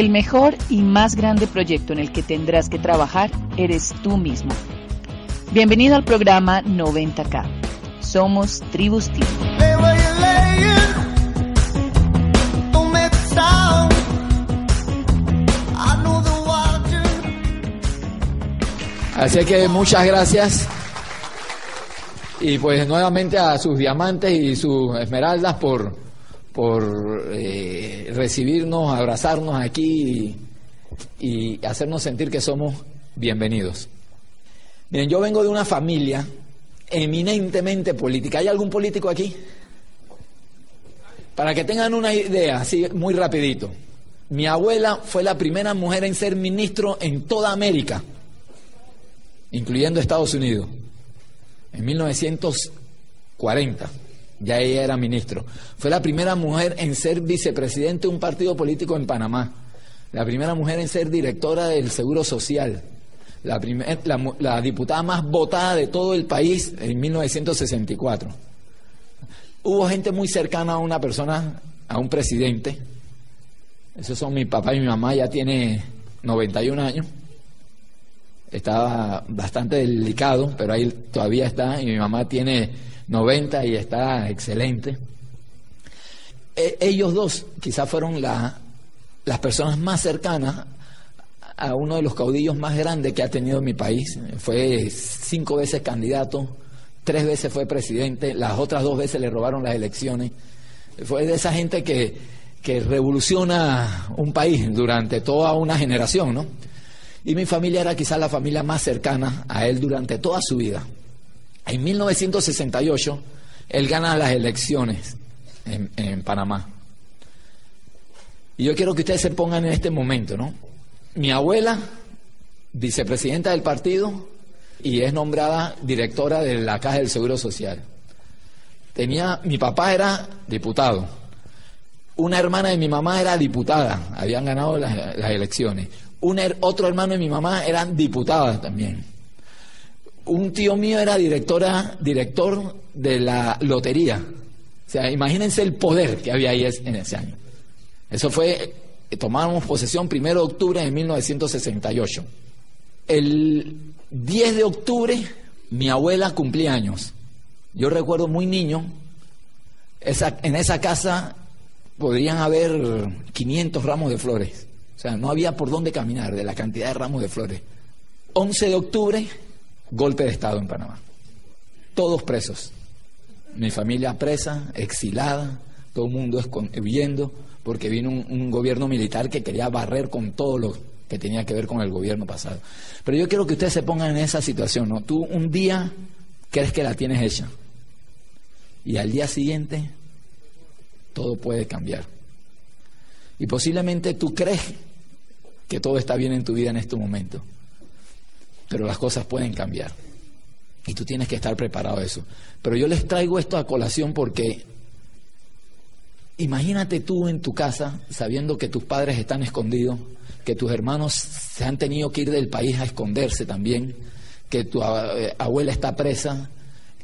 El mejor y más grande proyecto en el que tendrás que trabajar eres tú mismo. Bienvenido al programa 90K. Somos Tribus. Así que muchas gracias. Y pues nuevamente a sus diamantes y sus esmeraldas por, por eh, recibirnos, abrazarnos aquí y, hacernos sentir que somos bienvenidos. Miren, yo vengo de una familia eminentemente política. ¿Hay algún político aquí? Para que tengan una idea, así muy rapidito. Mi abuela fue la primera mujer en ser ministro en toda América, incluyendo Estados Unidos, en 1940. Ya ella era ministro. Fue la primera mujer en ser vicepresidente de un partido político en Panamá. La primera mujer en ser directora del Seguro Social. La, la, la diputada más votada de todo el país en 1964. Hubo gente muy cercana a una persona, a un presidente. Esos son mi papá y mi mamá, ya tiene 91 años. Estaba bastante delicado, pero ahí todavía está. Y mi mamá tiene 90 y está excelente. E ellos dos quizás fueron la, las personas más cercanas a uno de los caudillos más grandes que ha tenido mi país. Fue cinco veces candidato, tres veces fue presidente, las otras dos veces le robaron las elecciones. Fue de esa gente que, que revoluciona un país durante toda una generación, ¿no? Y mi familia era quizás la familia más cercana a él durante toda su vida. En 1968, él gana las elecciones en, Panamá. Y yo quiero que ustedes se pongan en este momento, ¿no? Mi abuela, vicepresidenta del partido, y es nombrada directora de la Caja del Seguro Social. Tenía, mi papá era diputado. Una hermana de mi mamá era diputada, habían ganado las, elecciones. Un, otro hermano de mi mamá era diputada también un tío mío era directora, director de la lotería. O sea, imagínense el poder que había ahí en ese año. Eso fue, tomamos posesión primero de octubre de 1968. El 10 de octubre mi abuela cumplía años. Yo recuerdo muy niño, en esa casa podrían haber 500 ramos de flores. O sea, no había por dónde caminar de la cantidad de ramos de flores. 11 de octubre golpe de Estado en Panamá. Todos presos. Mi familia presa, exilada, todo el mundo huyendo, porque vino un, gobierno militar que quería barrer con todo lo que tenía que ver con el gobierno pasado. Pero yo quiero que ustedes se pongan en esa situación, ¿no? Tú un día crees que la tienes hecha y al día siguiente todo puede cambiar. Y posiblemente tú crees que todo está bien en tu vida en este momento pero las cosas pueden cambiar. Y tú tienes que estar preparado a eso. Pero yo les traigo esto a colación porque imagínate tú en tu casa sabiendo que tus padres están escondidos, que tus hermanos se han tenido que ir del país a esconderse también, que tu eh, abuela está presa,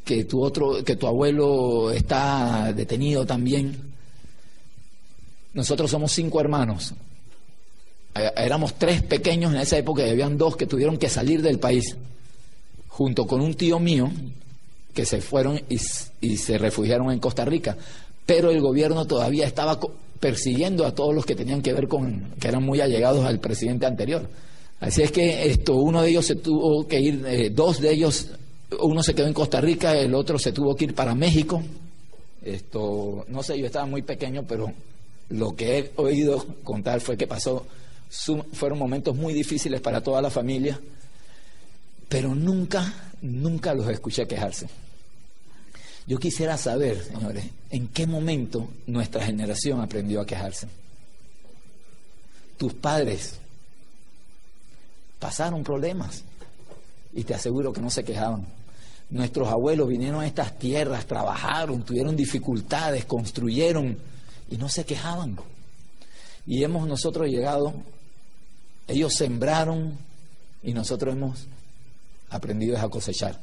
que tu otro, que tu abuelo está detenido también. Nosotros somos cinco hermanos. Eh, éramos tres pequeños en esa época y habían dos que tuvieron que salir del país, junto con un tío mío que se fueron y, se refugiaron en Costa Rica. Pero el gobierno todavía estaba persiguiendo a todos los que tenían que ver con, que eran muy allegados al presidente anterior. Así es que esto, uno de ellos se tuvo que ir, eh, dos de ellos, uno se quedó en Costa Rica, el otro se tuvo que ir para México. Esto, no sé, yo estaba muy pequeño, pero lo que he oído contar fue que pasó fueron momentos muy difíciles para toda la familia, pero nunca, nunca los escuché quejarse. Yo quisiera saber, señores, en qué momento nuestra generación aprendió a quejarse. Tus padres pasaron problemas y te aseguro que no se quejaban. Nuestros abuelos vinieron a estas tierras, trabajaron, tuvieron dificultades, construyeron y no se quejaban. Y hemos nosotros llegado ellos sembraron y nosotros hemos aprendido a cosechar.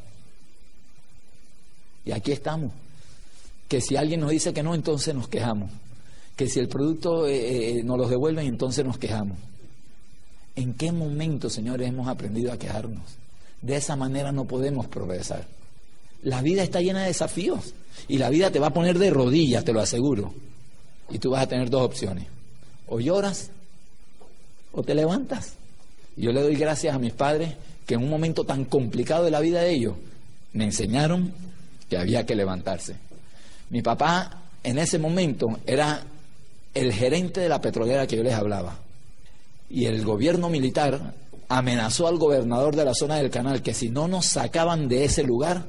Y aquí estamos. Que si alguien nos dice que no, entonces nos quejamos. que si el producto eh, nos los devuelven, entonces nos quejamos. ¿En qué momento, señores, hemos aprendido a quejarnos? De esa manera no podemos progresar. La vida está llena de desafíos y la vida te va a poner de rodillas, te lo aseguro. Y tú vas a tener dos opciones. O lloras o te levantas. Yo le doy gracias a mis padres que en un momento tan complicado de la vida de ellos me enseñaron que había que levantarse. Mi papá en ese momento era el gerente de la petrolera que yo les hablaba. Y el gobierno militar amenazó al gobernador de la zona del canal que si no nos sacaban de ese lugar,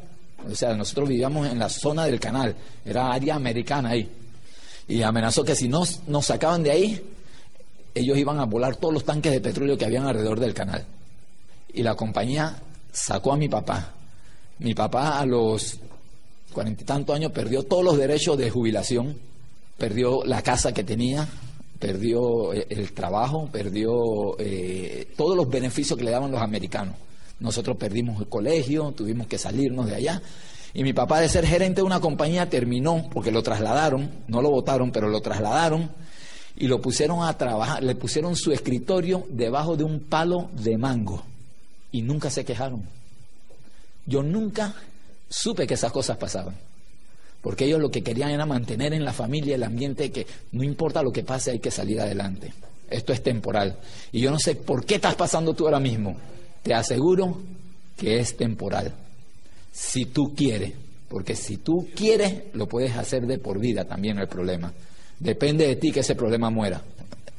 o sea, nosotros vivíamos en la zona del canal, era área americana ahí, y amenazó que si no nos sacaban de ahí, ellos iban a volar todos los tanques de petróleo que habían alrededor del canal. Y la compañía sacó a mi papá. Mi papá a los cuarenta y tantos años perdió todos los derechos de jubilación, perdió la casa que tenía, perdió eh, el trabajo, perdió eh, todos los beneficios que le daban los americanos. Nosotros perdimos el colegio, tuvimos que salirnos de allá. Y mi papá de ser gerente de una compañía terminó, porque lo trasladaron, no lo votaron, pero lo trasladaron y lo pusieron a trabajar, le pusieron su escritorio debajo de un palo de mango y nunca se quejaron. Yo nunca supe que esas cosas pasaban, porque ellos lo que querían era mantener en la familia el ambiente que no importa lo que pase, hay que salir adelante. Esto es temporal. Y yo no sé por qué estás pasando tú ahora mismo. Te aseguro que es temporal. Si tú quieres, porque si tú quieres, lo puedes hacer de por vida también el problema. Depende de ti que ese problema muera.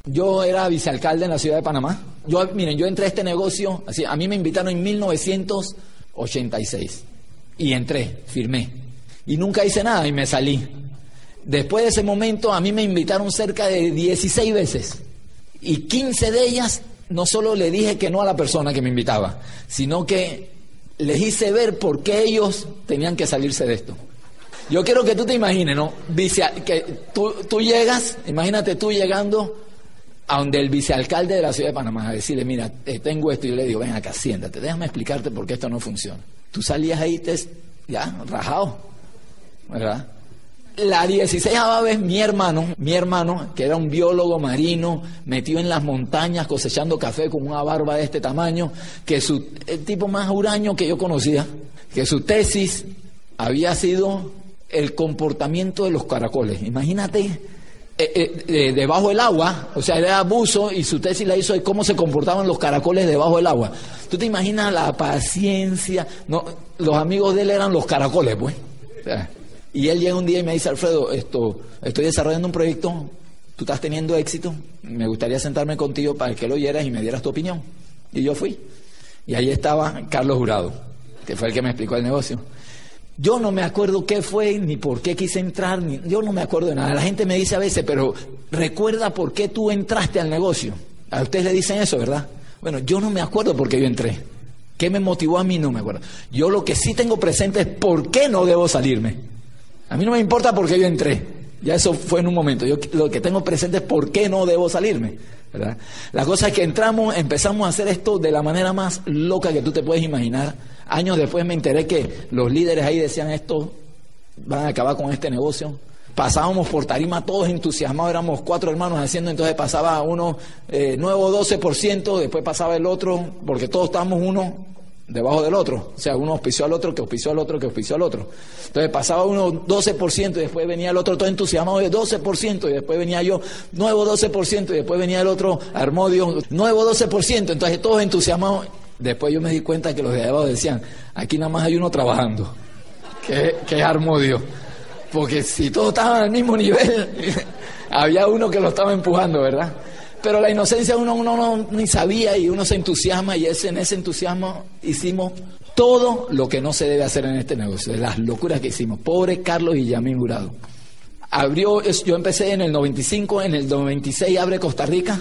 Yo era vicealcalde en la ciudad de Panamá. Yo, miren, yo entré a este negocio, así, a mí me invitaron en 1986 y entré, firmé. Y nunca hice nada y me salí. Después de ese momento a mí me invitaron cerca de 16 veces y 15 de ellas no solo le dije que no a la persona que me invitaba, sino que les hice ver por qué ellos tenían que salirse de esto. Yo quiero que tú te imagines, ¿no? que tú, tú llegas, imagínate tú llegando a donde el vicealcalde de la ciudad de Panamá a decirle, mira, eh, tengo esto, y yo le digo, ven acá, siéntate, déjame explicarte por qué esto no funciona. Tú salías ahí, te, ya, rajado, ¿verdad? La 16 vez mi hermano, mi hermano, que era un biólogo marino, metido en las montañas cosechando café con una barba de este tamaño, que su, el tipo más huraño que yo conocía, que su tesis había sido el comportamiento de los caracoles. Imagínate, eh, eh, debajo del agua, o sea, era abuso y su tesis la hizo de cómo se comportaban los caracoles debajo del agua. ¿Tú te imaginas la paciencia? No, los amigos de él eran los caracoles, pues. y él llega un día y me dice, Alfredo, esto, estoy desarrollando un proyecto, tú estás teniendo éxito, me gustaría sentarme contigo para que lo oyeras y me dieras tu opinión. Y yo fui. Y ahí estaba Carlos Jurado, que fue el que me explicó el negocio. Yo no me acuerdo qué fue, ni por qué quise entrar, ni, yo no me acuerdo de nada. La gente me dice a veces, pero recuerda por qué tú entraste al negocio. A ustedes le dicen eso, ¿verdad? Bueno, yo no me acuerdo por qué yo entré. ¿Qué me motivó a mí? No me acuerdo. Yo lo que sí tengo presente es por qué no debo salirme. A mí no me importa por qué yo entré. Ya eso fue en un momento. Yo lo que tengo presente es por qué no debo salirme. ¿verdad? La cosa es que entramos, empezamos a hacer esto de la manera más loca que tú te puedes imaginar Años después me enteré que los líderes ahí decían esto, van a acabar con este negocio. Pasábamos por tarima todos entusiasmados, éramos cuatro hermanos haciendo, entonces pasaba uno eh, nuevo 12%, después pasaba el otro, porque todos estábamos uno debajo del otro. O sea, uno auspició al otro, que auspició al otro, que auspició al otro. Entonces pasaba uno 12% y después venía el otro todo entusiasmado de 12% y después venía yo nuevo 12% y después venía el otro Armodio nuevo 12%. Entonces todos entusiasmados Después yo me di cuenta que los de abajo decían, aquí nada más hay uno trabajando, que, es Armodio. Porque si todos estaban al mismo nivel, había uno que lo estaba empujando, ¿verdad? Pero la inocencia uno, uno no ni sabía y uno se entusiasma y ese, en ese entusiasmo hicimos todo lo que no se debe hacer en este negocio, las locuras que hicimos. Pobre Carlos y Yamín Jurado. Abrió, yo empecé en el 95, en el 96 abre Costa Rica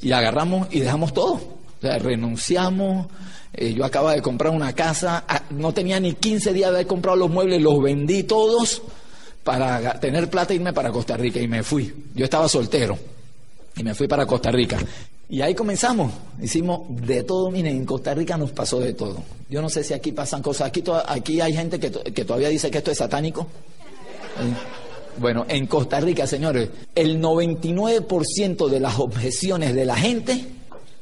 y agarramos y dejamos todo renunciamos. Eh, yo acababa de comprar una casa, ah, no tenía ni 15 días de haber comprado los muebles, los vendí todos para tener plata e irme para Costa Rica y me fui. Yo estaba soltero y me fui para Costa Rica. Y ahí comenzamos, hicimos de todo, miren, en Costa Rica nos pasó de todo. Yo no sé si aquí pasan cosas, aquí, aquí hay gente que, que todavía dice que esto es satánico. Bueno, en Costa Rica, señores, el 99% de las objeciones de la gente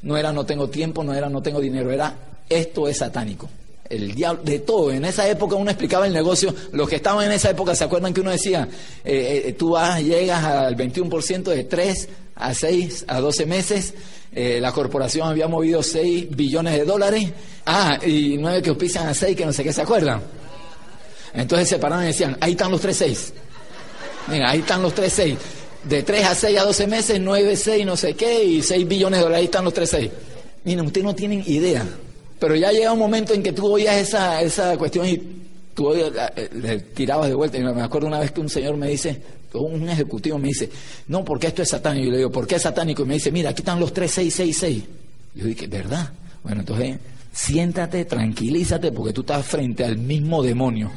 no era no tengo tiempo, no era no tengo dinero, era esto es satánico. El diablo, de todo. En esa época uno explicaba el negocio. Los que estaban en esa época se acuerdan que uno decía, eh, eh, tú vas, llegas al 21% de 3 a 6 a 12 meses. Eh, la corporación había movido 6 billones de dólares. Ah, y 9 que auspician a 6, que no sé qué se acuerdan. Entonces se pararon y decían, ahí están los 3 6. Mira, ahí están los 3 6. De 3 a 6 a 12 meses, 9, 6, no sé qué, y 6 billones de dólares, ahí están los 3 6. Miren, ustedes no tienen idea. Pero ya llega un momento en que tú oías esa, esa cuestión y tú eh, le tirabas de vuelta. Y me acuerdo una vez que un señor me dice, un ejecutivo me dice, no, porque esto es satánico. Y le digo, ¿por qué es satánico? Y me dice, mira, aquí están los 3666. Yo dije, ¿verdad? Bueno, entonces, siéntate, tranquilízate, porque tú estás frente al mismo demonio.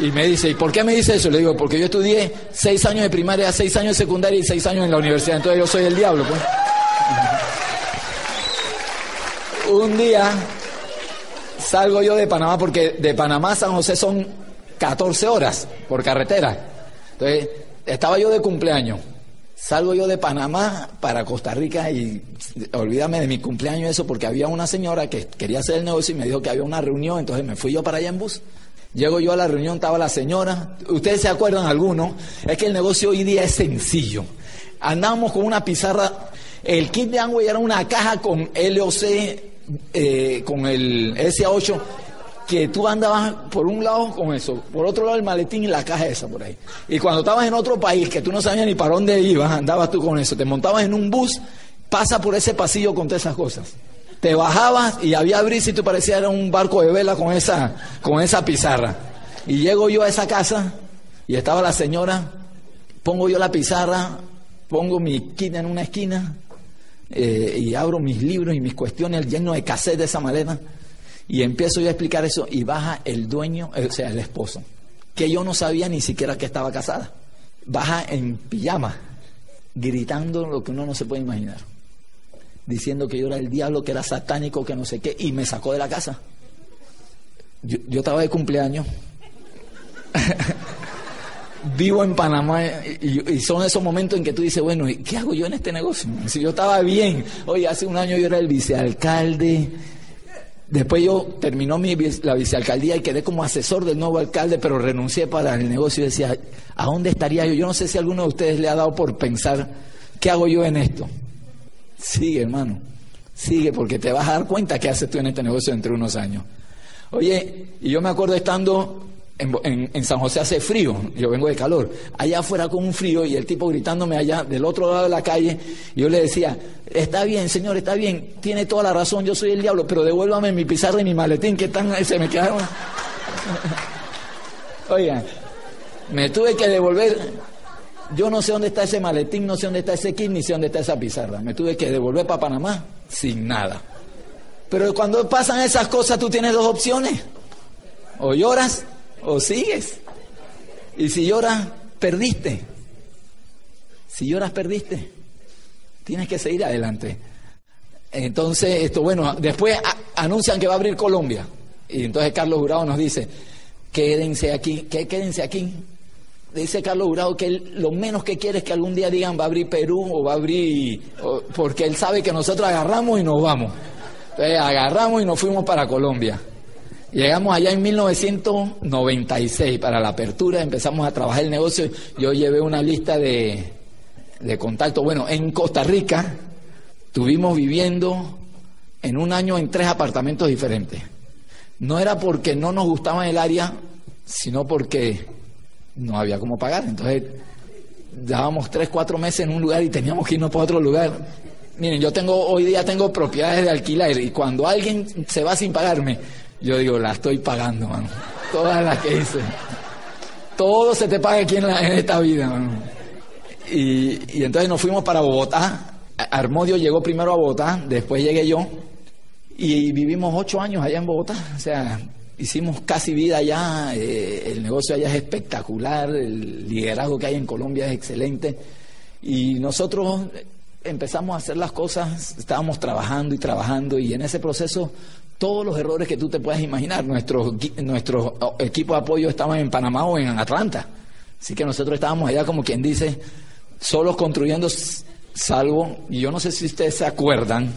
Y, me dice, ¿y por qué me dice eso? Le digo, porque yo estudié seis años de primaria, seis años de secundaria y seis años en la universidad. Entonces yo soy el diablo, pues. Un día salgo yo de Panamá, porque de Panamá a San José son 14 horas por carretera. Entonces, estaba yo de cumpleaños. Salgo yo de Panamá para Costa Rica y olvídame de mi cumpleaños eso porque había una señora que quería hacer el negocio y me dijo que había una reunión, entonces me fui yo para allá en bus. Llego yo a la reunión, estaba la señora. Ustedes se acuerdan algunos. Es que el negocio hoy día es sencillo. Andábamos con una pizarra. El kit de Amway era una caja con LOC, eh, con el SA8, que tú andabas por un lado con eso, por otro lado el maletín y la caja esa por ahí. Y cuando estabas en otro país, que tú no sabías ni para dónde ibas, andabas tú con eso. Te montabas en un bus, pasa por ese pasillo con todas esas cosas te bajabas y había brisa y tú parecías era un barco de vela con esa, con esa pizarra. Y llego yo a esa casa y estaba la señora, pongo yo la pizarra, pongo mi esquina en una esquina eh, y abro mis libros y mis cuestiones lleno de cassette de esa manera y empiezo yo a explicar eso y baja el dueño, o sea, el esposo, que yo no sabía ni siquiera que estaba casada. Baja en pijama, gritando lo que uno no se puede imaginar diciendo que yo era el diablo, que era satánico, que no sé qué, y me sacó de la casa. Yo, estaba de cumpleaños. Vivo en Panamá y, son esos momentos en que tú dices, bueno, ¿qué hago yo en este negocio? Si yo estaba bien, oye, hace un año yo era el vicealcalde, después yo terminó mi, la vicealcaldía y quedé como asesor del nuevo alcalde, pero renuncié para el negocio y decía, ¿a dónde estaría yo? Yo no sé si alguno de ustedes le ha dado por pensar, ¿qué hago yo en esto? Sigue, hermano. Sigue, porque te vas a dar cuenta que haces tú en este negocio entre unos años. Oye, y yo me acuerdo estando en, San José hace frío, yo vengo de calor, allá afuera con un frío y el tipo gritándome allá del otro lado de la calle, yo le decía, está bien, señor, está bien, tiene toda la razón, yo soy el diablo, pero devuélvame mi pizarra y mi maletín que están, se me quedaron. Oigan, me tuve que devolver yo no sé dónde está ese maletín, no sé dónde está ese kit, ni sé dónde está esa pizarra. Me tuve que devolver para Panamá sin nada. Pero cuando pasan esas cosas, tú tienes dos opciones. O lloras o sigues. Y si lloras, perdiste. Si lloras, perdiste. Tienes que seguir adelante. Entonces, esto, bueno, después anuncian que va a abrir Colombia. Y entonces Carlos Jurado nos dice, quédense aquí, que quédense aquí dice Carlos Jurado que él lo menos que quiere es que algún día digan va a abrir Perú o va a abrir, porque él sabe que nosotros agarramos y nos vamos. Entonces agarramos y nos fuimos para Colombia. Llegamos allá en 1996 para la apertura, empezamos a trabajar el negocio. Yo llevé una lista de, de contactos. Bueno, en Costa Rica estuvimos viviendo en un año en tres apartamentos diferentes. No era porque no nos gustaba el área, sino porque no había cómo pagar. Entonces, dábamos tres, cuatro meses en un lugar y teníamos que irnos para otro lugar. Miren, yo tengo, hoy día tengo propiedades de alquiler y cuando alguien se va sin pagarme, yo digo, la estoy pagando, mano. Todas las que hice. Todo se te paga aquí en, esta vida, mano. Y, y entonces nos fuimos para Bogotá. Armodio llegó primero a Bogotá, después llegué yo. Y vivimos ocho años allá en Bogotá. O sea, hicimos casi vida allá, eh, el negocio allá es espectacular, el liderazgo que hay en Colombia es excelente y nosotros empezamos a hacer las cosas, estábamos trabajando y trabajando y en ese proceso todos los errores que tú te puedas imaginar, nuestros nuestro equipos de apoyo estaban en Panamá o en Atlanta. Así que nosotros estábamos allá como quien dice, solos construyendo, salvo, y yo no sé si ustedes se acuerdan,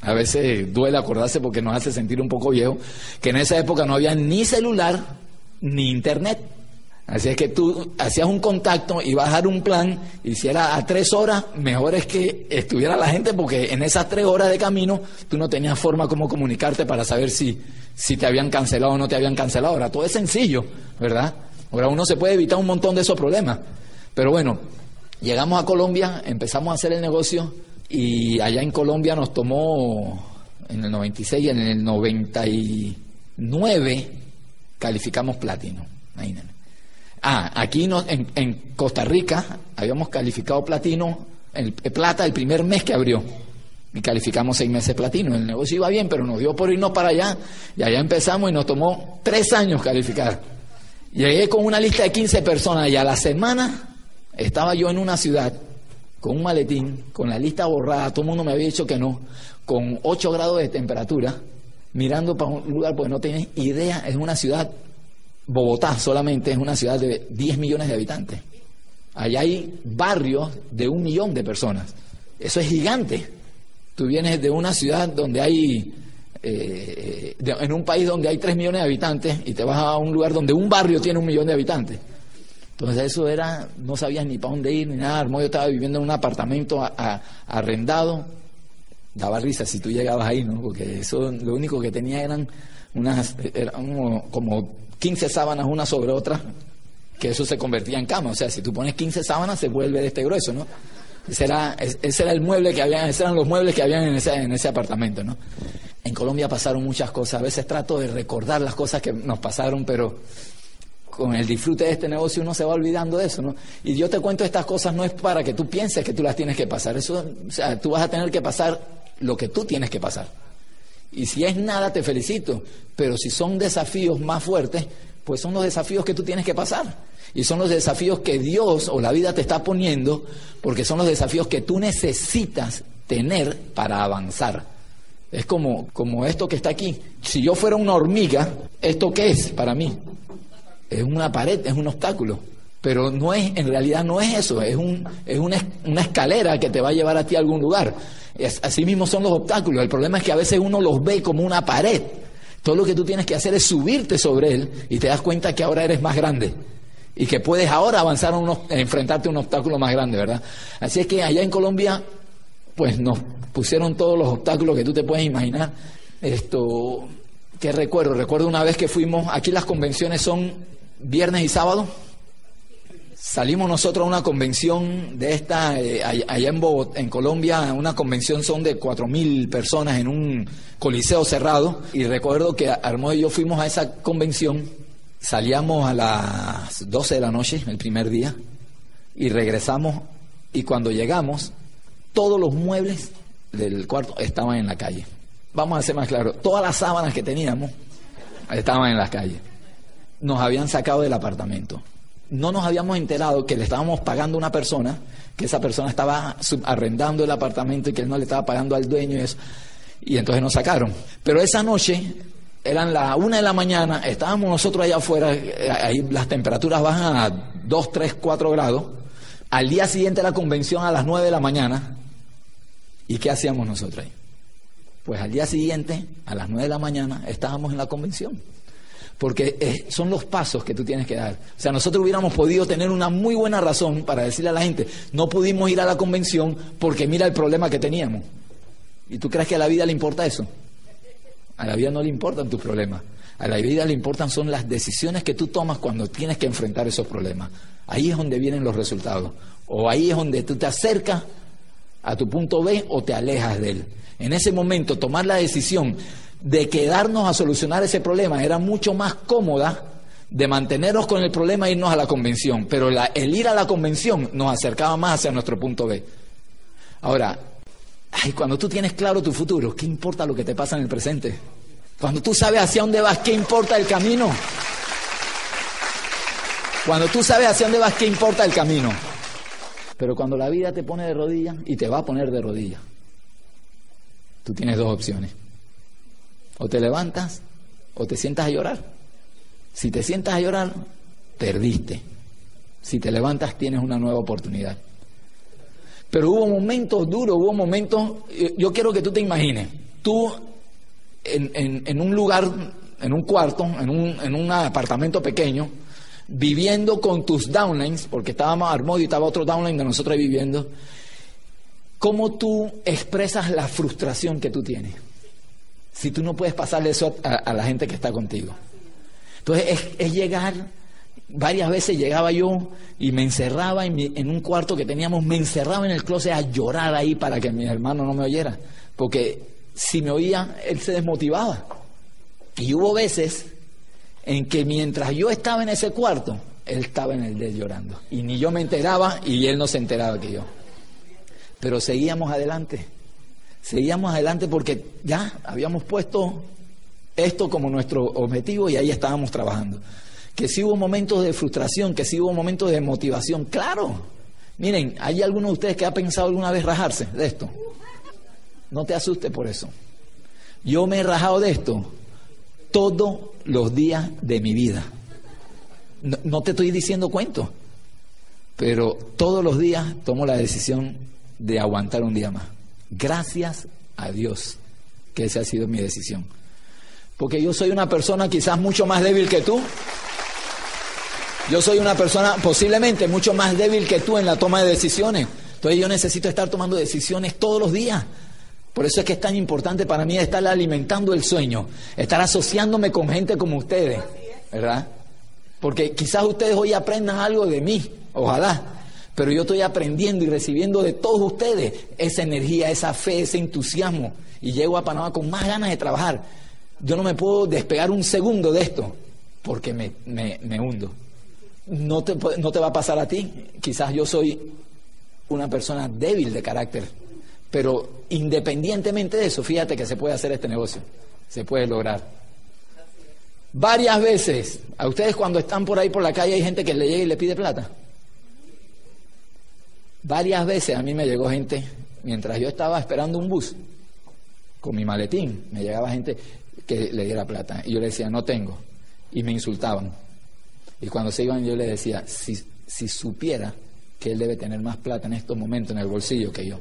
a veces duele acordarse porque nos hace sentir un poco viejo, que en esa época no había ni celular ni internet. Así es que tú hacías un contacto y vas a dar un plan, y si era a tres horas, mejor es que estuviera la gente, porque en esas tres horas de camino tú no tenías forma como comunicarte para saber si, si te habían cancelado o no te habían cancelado. Ahora todo es sencillo, ¿verdad? Ahora uno se puede evitar un montón de esos problemas. Pero bueno, llegamos a Colombia, empezamos a hacer el negocio y allá en Colombia nos tomó en el 96 y en el 99 calificamos platino. Ah, aquí en, Costa Rica habíamos calificado platino, el, plata el primer mes que abrió. Y calificamos seis meses platino. El negocio iba bien, pero nos dio por irnos para allá. Y allá empezamos y nos tomó tres años calificar. Llegué con una lista de 15 personas y a la semana estaba yo en una ciudad con un maletín, con la lista borrada, todo el mundo me había dicho que no, con 8 grados de temperatura, mirando para un lugar porque no tienes idea, es una ciudad, Bogotá solamente es una ciudad de 10 millones de habitantes. Allá hay barrios de un millón de personas. Eso es gigante. Tú vienes de una ciudad donde hay eh, en un país donde hay 3 millones de habitantes y te vas a un lugar donde un barrio tiene un millón de habitantes. Entonces eso era, no sabías ni para dónde ir ni nada. Yo estaba viviendo en un apartamento arrendado. Daba risa si tú llegabas ahí, ¿no? Porque eso lo único que tenía eran unas, eran como 15 sábanas una sobre otra, que eso se convertía en cama. O sea, si tú pones 15 sábanas se vuelve de este grueso, ¿no? Ese era, ese era el mueble que había, esos eran los muebles que habían en ese, en ese apartamento, ¿no? En Colombia pasaron muchas cosas. A veces trato de recordar las cosas que nos pasaron, pero con el disfrute de este negocio uno se va olvidando de eso, ¿no? Y yo te cuento estas cosas no es para que tú pienses que tú las tienes que pasar. Eso, o sea, tú vas a tener que pasar lo que tú tienes que pasar. Y si es nada, te felicito. Pero si son desafíos más fuertes, pues son los desafíos que tú tienes que pasar. Y son los desafíos que Dios o la vida te está poniendo, porque son los desafíos que tú necesitas tener para avanzar. Es como, como esto que está aquí. Si yo fuera una hormiga, ¿esto qué es para mí? Es una pared, es un obstáculo. Pero no es, en realidad no es eso, es, un, es una, escalera que te va a llevar a ti a algún lugar. Es, así mismo son los obstáculos. El problema es que a veces uno los ve como una pared. Todo lo que tú tienes que hacer es subirte sobre él y te das cuenta que ahora eres más grande y que puedes ahora avanzar a, a enfrentarte a un obstáculo más grande, ¿verdad? Así es que allá en Colombia pues nos pusieron todos los obstáculos que tú te puedes imaginar. Esto, ¿qué recuerdo? Recuerdo una vez que fuimos, aquí las convenciones son viernes y sábado. Salimos nosotros a una convención de esta, eh, allá en, Bogotá, en Colombia, una convención son de cuatro mil personas en un coliseo cerrado. Y recuerdo que Armó y yo fuimos a esa convención, salíamos a las 12 de la noche, el primer día, y regresamos. Y cuando llegamos, todos los muebles del cuarto estaban en la calle. Vamos a ser más claro, todas las sábanas que teníamos estaban en las calles. Nos habían sacado del apartamento. No nos habíamos enterado que le estábamos pagando a una persona, que esa persona estaba arrendando el apartamento y que él no le estaba pagando al dueño y eso. Y entonces nos sacaron. Pero esa noche, eran las una de la mañana, estábamos nosotros allá afuera, eh, ahí las temperaturas bajan a 2, 3, 4 grados. Al día siguiente la convención a las 9 de la mañana, ¿Y qué hacíamos nosotros ahí? Pues al día siguiente, a las 9 de la mañana, estábamos en la convención. Porque eh, son los pasos que tú tienes que dar. O sea, nosotros hubiéramos podido tener una muy buena razón para decirle a la gente, no pudimos ir a la convención porque mira el problema que teníamos. ¿Y tú crees que a la vida le importa eso? A la vida no le importan tus problemas. A la vida le importan son las decisiones que tú tomas cuando tienes que enfrentar esos problemas. Ahí es donde vienen los resultados. O ahí es donde tú te acercas a tu punto B o te alejas de él. En ese momento tomar la decisión de quedarnos a solucionar ese problema era mucho más cómoda de mantenernos con el problema e irnos a la convención, pero el ir a la convención nos acercaba más hacia nuestro punto B. Ahora, ay, cuando tú tienes claro tu futuro, ¿qué importa lo que te pasa en el presente? Cuando tú sabes hacia dónde vas, ¿qué importa el camino? Cuando tú sabes hacia dónde vas, ¿qué importa el camino? Pero cuando la vida te pone de rodillas y te va a poner de rodillas, tú tienes dos opciones. O te levantas o te sientas a llorar. Si te sientas a llorar, perdiste. Si te levantas tienes una nueva oportunidad. Pero hubo momentos duros, hubo momentos, yo quiero que tú te imagines, tú en, un lugar, en un cuarto, en un, en un apartamento pequeño, viviendo con tus downlines, porque estábamos Armodio y estaba otro downline de nosotros viviendo, ¿cómo tú expresas la frustración que tú tienes? Si tú no puedes pasarle eso a, la gente que está contigo. Entonces es, llegar, varias veces llegaba yo y me encerraba en, en, un cuarto que teníamos, me encerraba en el closet a llorar ahí para que mi hermano no me oyera, porque si me oía, él se desmotivaba. Y hubo veces en que mientras yo estaba en ese cuarto, él estaba en el de llorando. Y ni yo me enteraba y él no se enteraba que yo. Pero seguíamos adelante. Seguíamos adelante porque ya habíamos puesto esto como nuestro objetivo y ahí estábamos trabajando. Que si hubo momentos de frustración, que si hubo momentos de motivación, claro. Miren, ¿hay alguno de ustedes que ha pensado alguna vez rajarse de esto? No te asustes por eso. Yo me he rajado de esto todos los días de mi vida. No, te estoy diciendo cuento, pero todos los días tomo la decisión de aguantar un día más. Gracias a Dios que esa ha sido mi decisión. Porque yo soy una persona quizás mucho más débil que tú. Yo soy una persona posiblemente mucho más débil que tú en la toma de decisiones. Entonces yo necesito estar tomando decisiones todos los días. Por eso es que es tan importante para mí estar alimentando el sueño, estar asociándome con gente como ustedes, ¿verdad? Porque quizás ustedes hoy aprendan algo de mí, ojalá, pero yo estoy aprendiendo y recibiendo de todos ustedes esa energía, esa fe, ese entusiasmo, y llego a Panamá con más ganas de trabajar. Yo no me puedo despegar un segundo de esto, porque me, me hundo. No te, no te va a pasar a ti, quizás yo soy una persona débil de carácter, pero independientemente de eso, fíjate que se puede hacer este negocio, se puede lograr. Varias veces, a ustedes cuando están por ahí por la calle hay gente que le llega y le pide plata. Varias veces a mí me llegó gente, mientras yo estaba esperando un bus, con mi maletín, me llegaba gente que le diera plata. Y yo le decía, no tengo. Y me insultaban. Y cuando se iban yo le decía, si, si supiera que él debe tener más plata en estos momentos en el bolsillo que yo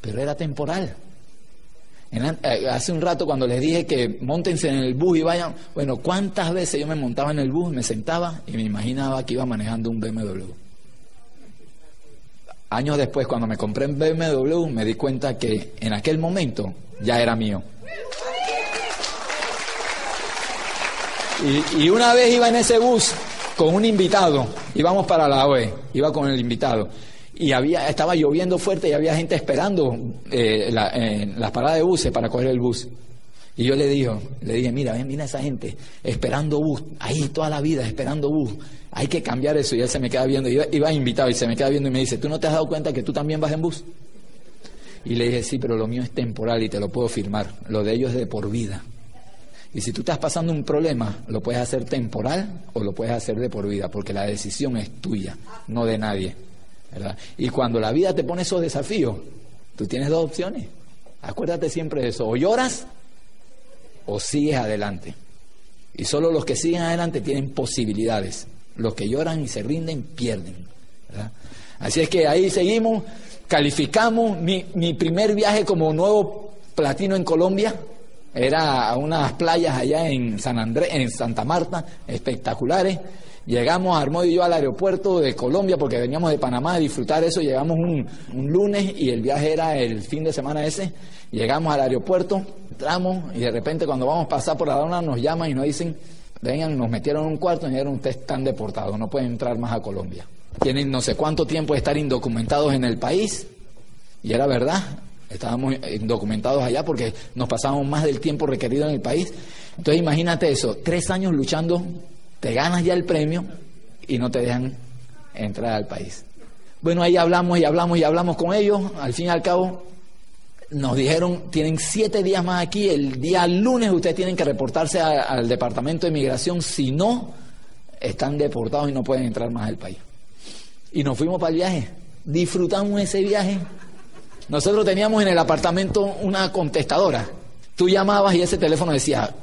pero era temporal. Eh, hace un rato cuando les dije que montense en el bus y vayan, bueno, ¿cuántas veces yo me montaba en el bus, me sentaba y me imaginaba que iba manejando un BMW? Años después, cuando me compré un BMW, me di cuenta que en aquel momento ya era mío. Y, una vez iba en ese bus con un invitado, íbamos para la OE, iba con el invitado y había, estaba lloviendo fuerte y había gente esperando eh, en las paradas de buses para coger el bus. Y yo le digo, le dije, mira, ven, mira esa gente esperando bus, ahí toda la vida esperando bus. Hay que cambiar eso. Y él se me queda viendo, iba, iba invitado y se me queda viendo y me dice, ¿tú no te has dado cuenta que tú también vas en bus? Y le dije, sí, pero lo mío es temporal y te lo puedo firmar. Lo de ellos es de por vida. Y si tú estás pasando un problema, lo puedes hacer temporal o lo puedes hacer de por vida, porque la decisión es tuya, no de nadie. Y cuando la vida te pone esos desafíos, tú tienes dos opciones. Acuérdate siempre de eso. O lloras o sigues adelante. Y solo los que siguen adelante tienen posibilidades. Los que lloran y se rinden pierden. Así es que ahí seguimos, calificamos. Mi, primer viaje como nuevo platino en Colombia era a unas playas allá en San Andrés, en Santa Marta, espectaculares. Llegamos, Armó y yo, al aeropuerto de Colombia, porque veníamos de Panamá a disfrutar eso. Llegamos un, lunes y el viaje era el fin de semana ese. Llegamos al aeropuerto, entramos y de repente cuando vamos a pasar por la dona nos llaman y nos dicen, vengan, nos metieron en un cuarto y dijeron, ustedes están deportados, no pueden entrar más a Colombia. Tienen no sé cuánto tiempo de estar indocumentados en el país. Y era verdad, estábamos indocumentados allá porque nos pasábamos más del tiempo requerido en el país. Entonces imagínate eso, tres años luchando te ganas ya el premio y no te dejan entrar al país. Bueno, ahí hablamos y hablamos y hablamos con ellos. Al fin y al cabo, nos dijeron, tienen siete días más aquí. El día lunes ustedes tienen que reportarse al Departamento de Migración. Si no, están deportados y no pueden entrar más al país. Y nos fuimos para el viaje. Disfrutamos ese viaje. Nosotros teníamos en el apartamento una contestadora. Tú llamabas y ese teléfono decía,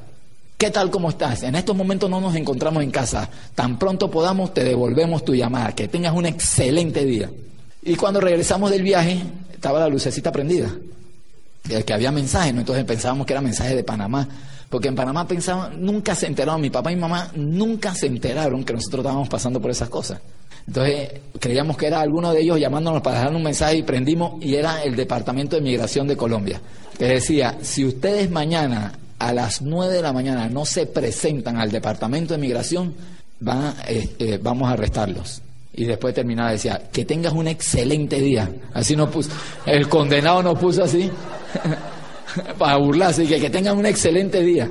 ¿qué tal, cómo estás? En estos momentos no nos encontramos en casa. Tan pronto podamos, te devolvemos tu llamada. Que tengas un excelente día. Y cuando regresamos del viaje, estaba la lucecita prendida. Que había mensajes, entonces pensábamos que era mensaje de Panamá. Porque en Panamá pensaban, nunca se enteraron, mi papá y mamá nunca se enteraron que nosotros estábamos pasando por esas cosas. Entonces creíamos que era alguno de ellos llamándonos para dejar un mensaje y prendimos y era el Departamento de Migración de Colombia, que decía, si ustedes mañana a las 9 de la mañana no se presentan al Departamento de Migración, eh, eh, vamos a arrestarlos. Y después terminaba, decía, que tengas un excelente día. Así nos puso, el condenado nos puso así, para burlarse, que, que tengan un excelente día.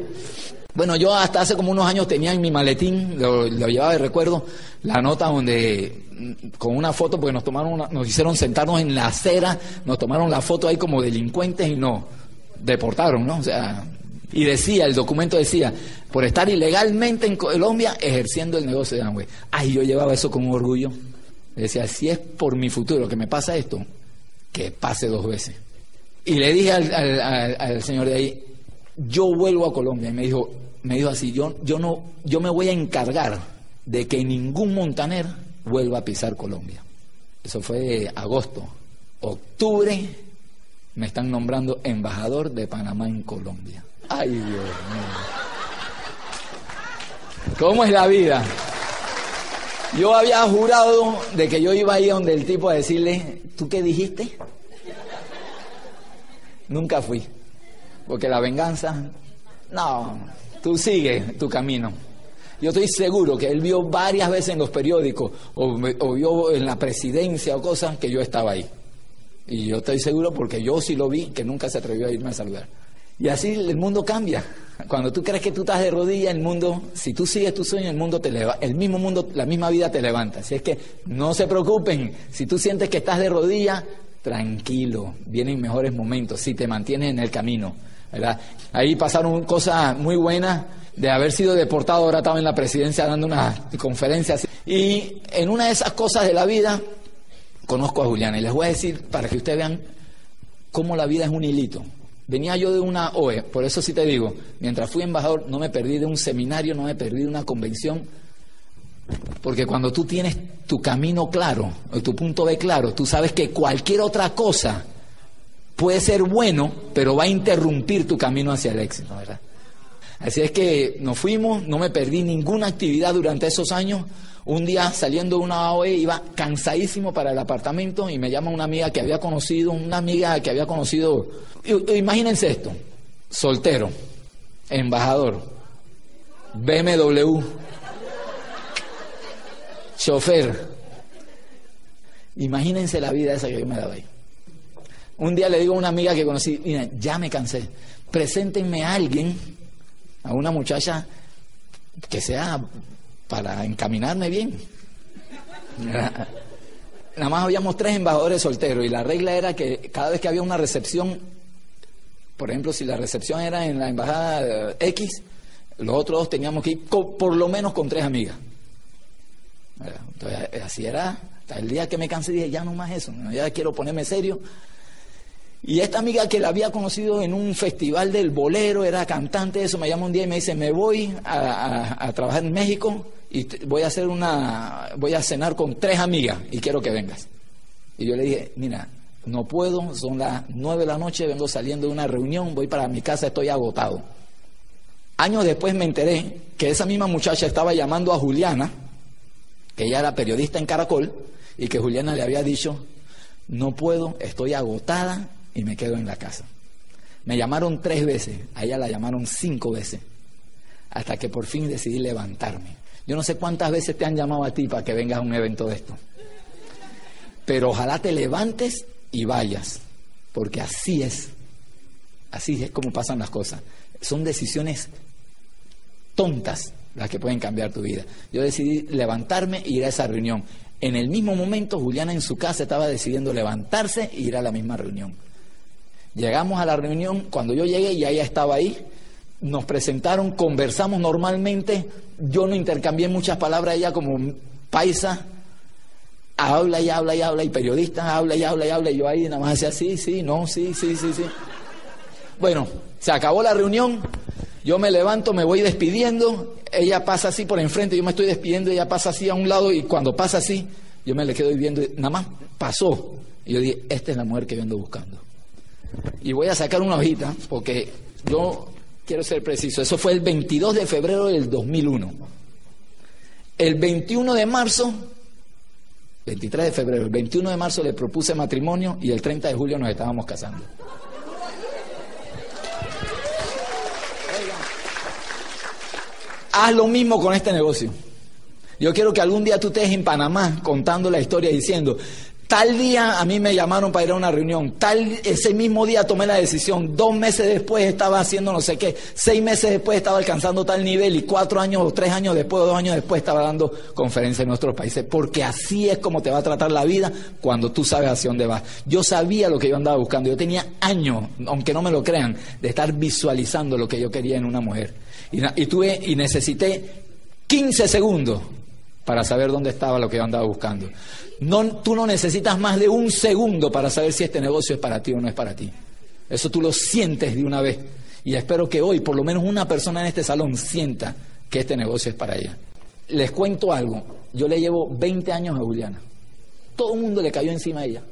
Bueno, yo hasta hace como unos años tenía en mi maletín, lo, llevaba de recuerdo, la nota donde, mm, con una foto, porque nos tomaron, nos hicieron sentarnos en la acera, nos tomaron la foto ahí como delincuentes y nos deportaron, ¿no? O sea, y decía, el documento decía, por estar ilegalmente en Colombia ejerciendo el negocio de Amway. Ay, yo llevaba eso con orgullo. Decía, si es por mi futuro que me pasa esto, que pase dos veces. Y le dije al, señor de ahí, yo vuelvo a Colombia. Y me dijo, me dijo así, yo, yo, no, yo me voy a encargar de que ningún montaner vuelva a pisar Colombia. Eso fue agosto. Octubre me están nombrando embajador de Panamá en Colombia. Ay, Dios mío. ¿Cómo es la vida? Yo había jurado de que yo iba ahí donde el tipo a decirle, ¿tú qué dijiste? Nunca fui. Porque la venganza, no, tú sigue tu camino. Yo estoy seguro que él vio varias veces en los periódicos o, vio en la presidencia o cosas que yo estaba ahí. Y yo estoy seguro porque yo sí lo vi, que nunca se atrevió a irme a saludar. Y así el mundo cambia. Cuando tú crees que tú estás de rodillas, el mundo, si tú sigues tu sueño, el mundo te leva, el mismo mundo, la misma vida te levanta. Así es que no se preocupen. Si tú sientes que estás de rodillas, tranquilo, vienen mejores momentos si te mantienes en el camino. Ahí pasaron cosas muy buenas de haber sido deportado, ahora estaba en la presidencia dando una conferencia. Y en una de esas cosas de la vida, conozco a Juliana y les voy a decir para que ustedes vean cómo la vida es un hilito. Venía yo de una OE, por eso sí te digo, mientras fui embajador no me perdí de un seminario, no me perdí de una convención, porque cuando tú tienes tu camino claro, o tu punto B claro, tú sabes que cualquier otra cosa puede ser bueno, pero va a interrumpir tu camino hacia el éxito, ¿verdad? Así es que nos fuimos, no me perdí ninguna actividad durante esos años. Un día saliendo de una OE iba cansadísimo para el apartamento y me llama una amiga que había conocido, una amiga que había conocido, imagínense esto, soltero, embajador, BMW, chofer. Imagínense la vida esa que yo me daba ahí. Un día le digo a una amiga que conocí, mira, ya me cansé, preséntenme a alguien, a una muchacha que sea para encaminarme bien. Nada más habíamos tres embajadores solteros y la regla era que cada vez que había una recepción, por ejemplo, si la recepción era en la embajada X, los otros dos teníamos que ir por lo menos con tres amigas. Entonces, así era. Hasta el día que me cansé dije, ya no más eso, ya quiero ponerme serio y esta amiga que la había conocido en un festival del bolero, era cantante, eso me llama un día y me dice, me voy a, trabajar en México y voy a hacer una, voy a cenar con tres amigas y quiero que vengas. Y yo le dije, mira, no puedo, son las nueve de la noche, vengo saliendo de una reunión, voy para mi casa, estoy agotado. Años después me enteré que esa misma muchacha estaba llamando a Juliana, que ella era periodista en Caracol, y que Juliana le había dicho, no puedo, estoy agotada, y me quedo en la casa. Me llamaron tres veces, a ella la llamaron cinco veces, hasta que por fin decidí levantarme. Yo no sé cuántas veces te han llamado a ti para que vengas a un evento de esto, pero ojalá te levantes y vayas, porque así es, así es como pasan las cosas. Son decisiones tontas las que pueden cambiar tu vida. Yo decidí levantarme e ir a esa reunión. En el mismo momento, Juliana en su casa estaba decidiendo levantarse e ir a la misma reunión. Llegamos a la reunión, cuando yo llegué y ella estaba ahí, nos presentaron, conversamos normalmente, yo no intercambié muchas palabras, ella como paisa, habla y habla y habla, y periodista habla y habla y habla, y yo ahí nada más decía, sí, sí, no, sí, sí, sí, sí. Bueno, se acabó la reunión Yo me levanto, me voy despidiendo, ella pasa así por enfrente, yo me estoy despidiendo, ella pasa así a un lado y cuando pasa así, yo me le quedo viendo, nada más pasó. Y yo dije, esta es la mujer que ando buscando. Y voy a sacar una hojita porque yo quiero ser preciso. Eso fue el 22 de febrero del 2001. El 21 de marzo, 23 de febrero, el 21 de marzo le propuse matrimonio y el 30 de julio nos estábamos casando. Haz lo mismo con este negocio. Yo quiero que algún día tú estés en Panamá contando la historia diciendo, Tal día a mí me llamaron para ir a una reunión, tal ese mismo día tomé la decisión, dos meses después estaba haciendo no sé qué, seis meses después estaba alcanzando tal nivel y cuatro años o tres años después o dos años después estaba dando conferencias en nuestros países, porque así es como te va a tratar la vida cuando tú sabes hacia dónde vas. Yo sabía lo que yo andaba buscando, yo tenía años, aunque no me lo crean, de estar visualizando lo que yo quería en una mujer. Y, tuve y necesité 15 segundos para saber dónde estaba lo que yo andaba buscando. No, tú no necesitas más de un segundo para saber si este negocio es para ti o no es para ti. Eso tú lo sientes de una vez. Y espero que hoy por lo menos una persona en este salón sienta que este negocio es para ella. Les cuento algo. Yo le llevo 20 años a Juliana. Todo el mundo le cayó encima a ella.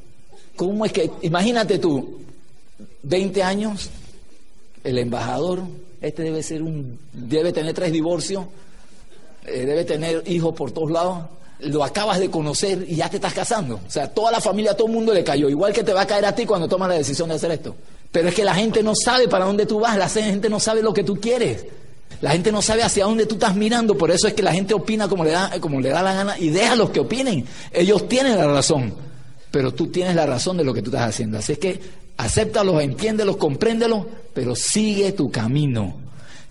¿Cómo es que, imagínate tú, 20 años, el embajador, este debe ser un, debe tener tres divorcios, eh, debe tener hijos por todos lados, lo acabas de conocer y ya te estás casando. O sea, toda la familia, todo el mundo le cayó, igual que te va a caer a ti cuando tomas la decisión de hacer esto. Pero es que la gente no sabe para dónde tú vas, la gente no sabe lo que tú quieres. La gente no sabe hacia dónde tú estás mirando, por eso es que la gente opina como le da, como le da la gana y deja a los que opinen. Ellos tienen la razón, pero tú tienes la razón de lo que tú estás haciendo. Así es que acéptalos, entiéndelos, compréndelos, pero sigue tu camino.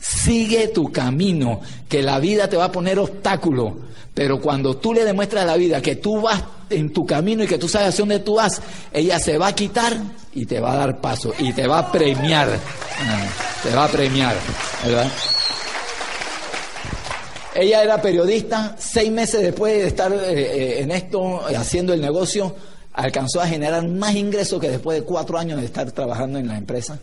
Sigue tu camino, que la vida te va a poner obstáculos, pero cuando tú le demuestras a la vida que tú vas en tu camino y que tú sabes hacia dónde tú vas, ella se va a quitar y te va a dar paso y te va a premiar. Ah, te va a premiar, ¿verdad? Ella era periodista, seis meses después de estar eh, eh, en esto, haciendo el negocio, alcanzó a generar más ingresos que después de cuatro años de estar trabajando en la empresa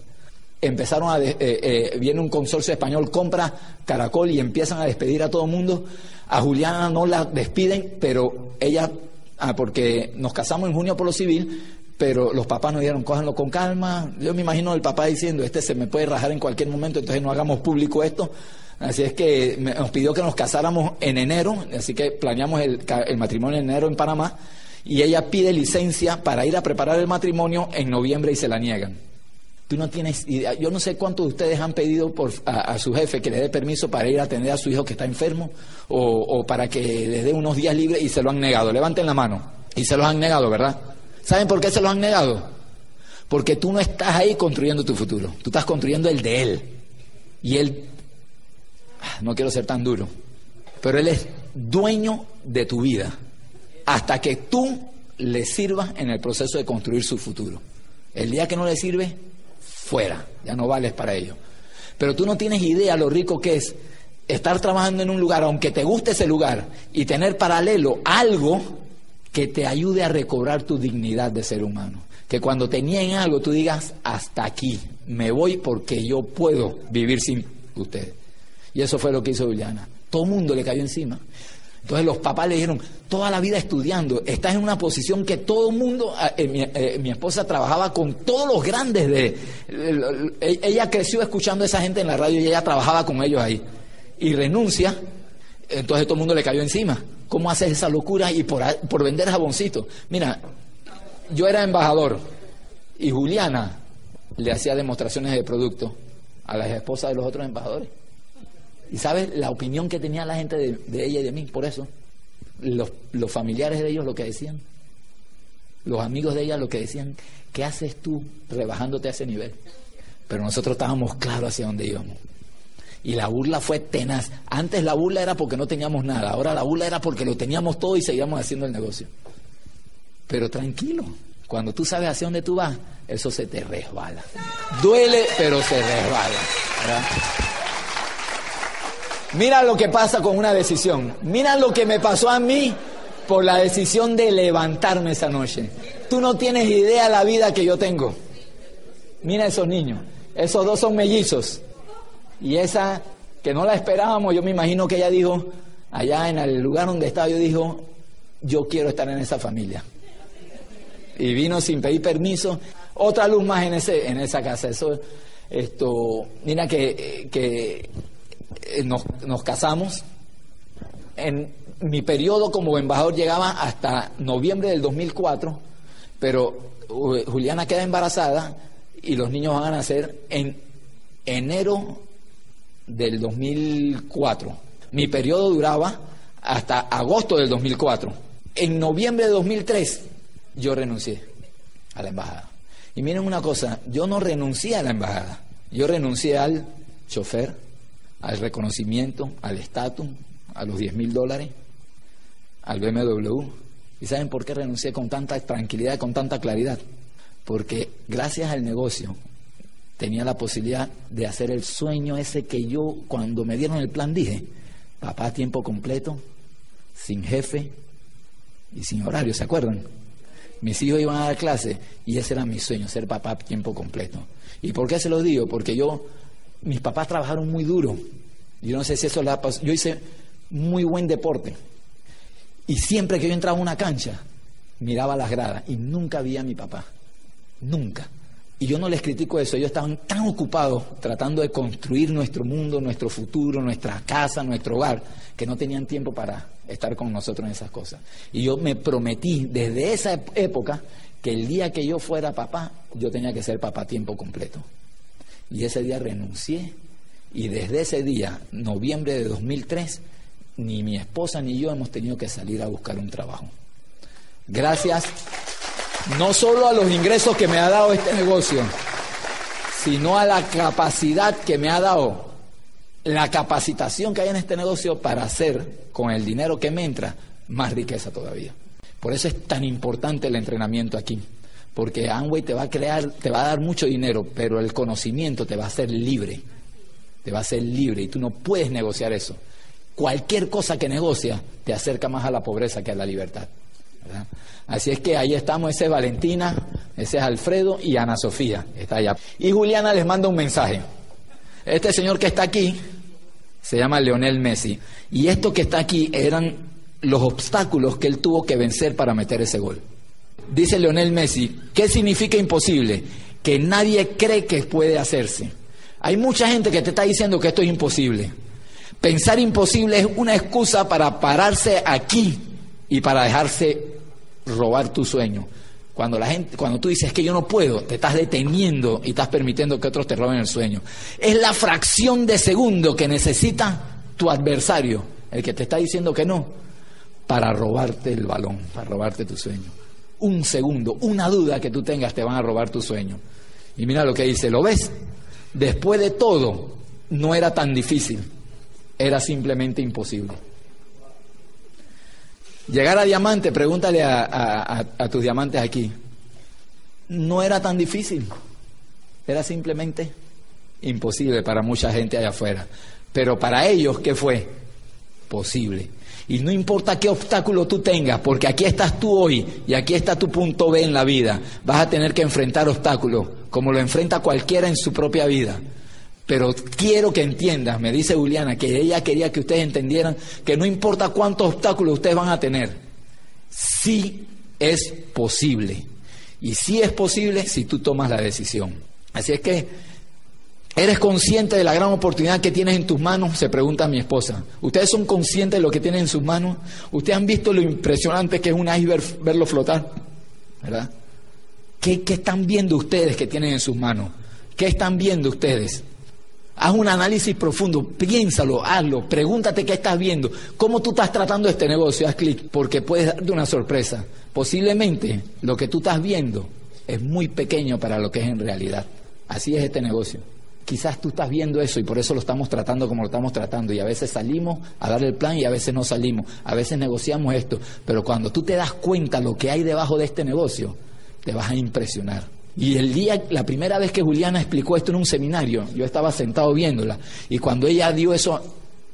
empezaron a, eh, eh, viene un consorcio español, compra Caracol y empiezan a despedir a todo el mundo. A Juliana no la despiden, pero ella, ah, porque nos casamos en junio por lo civil, pero los papás nos dijeron, cójanlo con calma. Yo me imagino el papá diciendo, este se me puede rajar en cualquier momento, entonces no hagamos público esto. Así es que nos pidió que nos casáramos en enero, así que planeamos el, el matrimonio en enero en Panamá, y ella pide licencia para ir a preparar el matrimonio en noviembre y se la niegan. Tú no tienes idea. Yo no sé cuántos de ustedes han pedido por, a, su jefe que le dé permiso para ir a atender a su hijo que está enfermo o, para que les dé unos días libres y se lo han negado. Levanten la mano. Y se los han negado, ¿verdad? ¿Saben por qué se los han negado? Porque tú no estás ahí construyendo tu futuro. Tú estás construyendo el de él. Y él, ah, no quiero ser tan duro, pero él es dueño de tu vida. Hasta que tú le sirvas en el proceso de construir su futuro. El día que no le sirve, fuera, ya no vales para ello. Pero tú no tienes idea lo rico que es estar trabajando en un lugar, aunque te guste ese lugar, y tener paralelo algo que te ayude a recobrar tu dignidad de ser humano. Que cuando te nieguen algo tú digas, hasta aquí, me voy porque yo puedo vivir sin usted. Y eso fue lo que hizo Juliana. Todo el mundo le cayó encima. Entonces los papás le dijeron, toda la vida estudiando, estás en una posición que todo el mundo, ah, eh, eh, mi, esposa trabajaba con todos los grandes de... ella creció escuchando a esa gente en la radio y ella trabajaba con ellos ahí. Y renuncia, entonces todo el mundo le cayó encima. ¿Cómo haces esa locura y por, por vender jaboncito? Mira, yo era embajador y Juliana le hacía demostraciones de producto a las esposas de los otros embajadores. Y sabes la opinión que tenía la gente de, ella y de mí, por eso. Los, familiares de ellos lo que decían, los amigos de ella lo que decían, ¿qué haces tú rebajándote a ese nivel? Pero nosotros estábamos claros hacia dónde íbamos. Y la burla fue tenaz. Antes la burla era porque no teníamos nada, ahora la burla era porque lo teníamos todo y seguíamos haciendo el negocio. Pero tranquilo, cuando tú sabes hacia dónde tú vas, eso se te resbala. Duele, pero se resbala. Mira lo que pasa con una decisión. Mira lo que me pasó a mí por la decisión de levantarme esa noche. Tú no tienes idea de la vida que yo tengo. Mira esos niños. Esos dos son mellizos. Y esa que no la esperábamos, yo me imagino que ella dijo, allá en el lugar donde estaba, yo dijo, yo quiero estar en esa familia. Y vino sin pedir permiso, otra luz más en ese, en esa casa. Eso, esto, mira que, que eh, nos, nos casamos. En mi periodo como embajador llegaba hasta noviembre del 2004, pero uh, Juliana queda embarazada y los niños van a nacer en enero del 2004. Mi periodo duraba hasta agosto del 2004. En noviembre de 2003 yo renuncié a la embajada. Y miren una cosa, yo no renuncié a la embajada, yo renuncié al chofer, al reconocimiento, al estatus, a los 10 mil dólares, al BMW. ¿Y saben por qué renuncié con tanta tranquilidad, con tanta claridad? Porque gracias al negocio tenía la posibilidad de hacer el sueño ese que yo cuando me dieron el plan dije, papá tiempo completo, sin jefe y sin horario, ¿se acuerdan? Mis hijos iban a dar clase y ese era mi sueño, ser papá tiempo completo. ¿Y por qué se lo digo? Porque yo, mis papás trabajaron muy duro. Yo no sé si eso la pasado. Yo hice muy buen deporte. Y siempre que yo entraba a una cancha, miraba las gradas y nunca vi a mi papá. Nunca. Y yo no les critico eso, ellos estaban tan ocupados tratando de construir nuestro mundo, nuestro futuro, nuestra casa, nuestro hogar, que no tenían tiempo para estar con nosotros en esas cosas. Y yo me prometí desde esa época que el día que yo fuera papá, yo tenía que ser papá tiempo completo. Y ese día renuncié y desde ese día, noviembre de 2003, ni mi esposa ni yo hemos tenido que salir a buscar un trabajo. Gracias no solo a los ingresos que me ha dado este negocio, sino a la capacidad que me ha dado, la capacitación que hay en este negocio para hacer con el dinero que me entra más riqueza todavía. Por eso es tan importante el entrenamiento aquí, porque Amway te va a crear, te va a dar mucho dinero, pero el conocimiento te va a hacer libre, te va a hacer libre y tú no puedes negociar eso. Cualquier cosa que negocia te acerca más a la pobreza que a la libertad. Así es que ahí estamos, ese es Valentina, ese es Alfredo y Ana Sofía, está allá. Y Juliana les manda un mensaje. Este señor que está aquí se llama Leonel Messi. Y esto que está aquí eran los obstáculos que él tuvo que vencer para meter ese gol. Dice Leonel Messi, ¿qué significa imposible? Que nadie cree que puede hacerse. Hay mucha gente que te está diciendo que esto es imposible. Pensar imposible es una excusa para pararse aquí y para dejarse robar tu sueño. Cuando la gente, cuando tú dices que yo no puedo, te estás deteniendo y estás permitiendo que otros te roben el sueño. Es la fracción de segundo que necesita tu adversario, el que te está diciendo que no, para robarte el balón, para robarte tu sueño. Un segundo, una duda que tú tengas te van a robar tu sueño. Y mira lo que dice, ¿lo ves? Después de todo, no era tan difícil, era simplemente imposible. Llegar a diamante, pregúntale a, tus diamantes aquí. No era tan difícil, era simplemente imposible para mucha gente allá afuera. Pero para ellos, ¿qué fue? Posible. Y no importa qué obstáculo tú tengas, porque aquí estás tú hoy y aquí está tu punto B en la vida. Vas a tener que enfrentar obstáculos, como lo enfrenta cualquiera en su propia vida. Pero quiero que entiendas, me dice Juliana, que ella quería que ustedes entendieran que no importa cuántos obstáculos ustedes van a tener, sí es posible. Y sí es posible si tú tomas la decisión. Así es que, ¿eres consciente de la gran oportunidad que tienes en tus manos? Se pregunta mi esposa. ¿Ustedes son conscientes de lo que tienen en sus manos? ¿Ustedes han visto lo impresionante que es un iceberg verlo flotar? ¿Verdad? ¿Qué, qué están viendo ustedes que tienen en sus manos? ¿Qué están viendo ustedes? Haz un análisis profundo, piénsalo, hazlo, pregúntate qué estás viendo, cómo tú estás tratando este negocio, haz clic, porque puedes darte una sorpresa. Posiblemente lo que tú estás viendo es muy pequeño para lo que es en realidad. Así es este negocio. Quizás tú estás viendo eso y por eso lo estamos tratando como lo estamos tratando. Y a veces salimos a dar el plan y a veces no salimos. A veces negociamos esto. Pero cuando tú te das cuenta lo que hay debajo de este negocio, te vas a impresionar. Y el día, la primera vez que Juliana explicó esto en un seminario, yo estaba sentado viéndola, y cuando ella dio eso,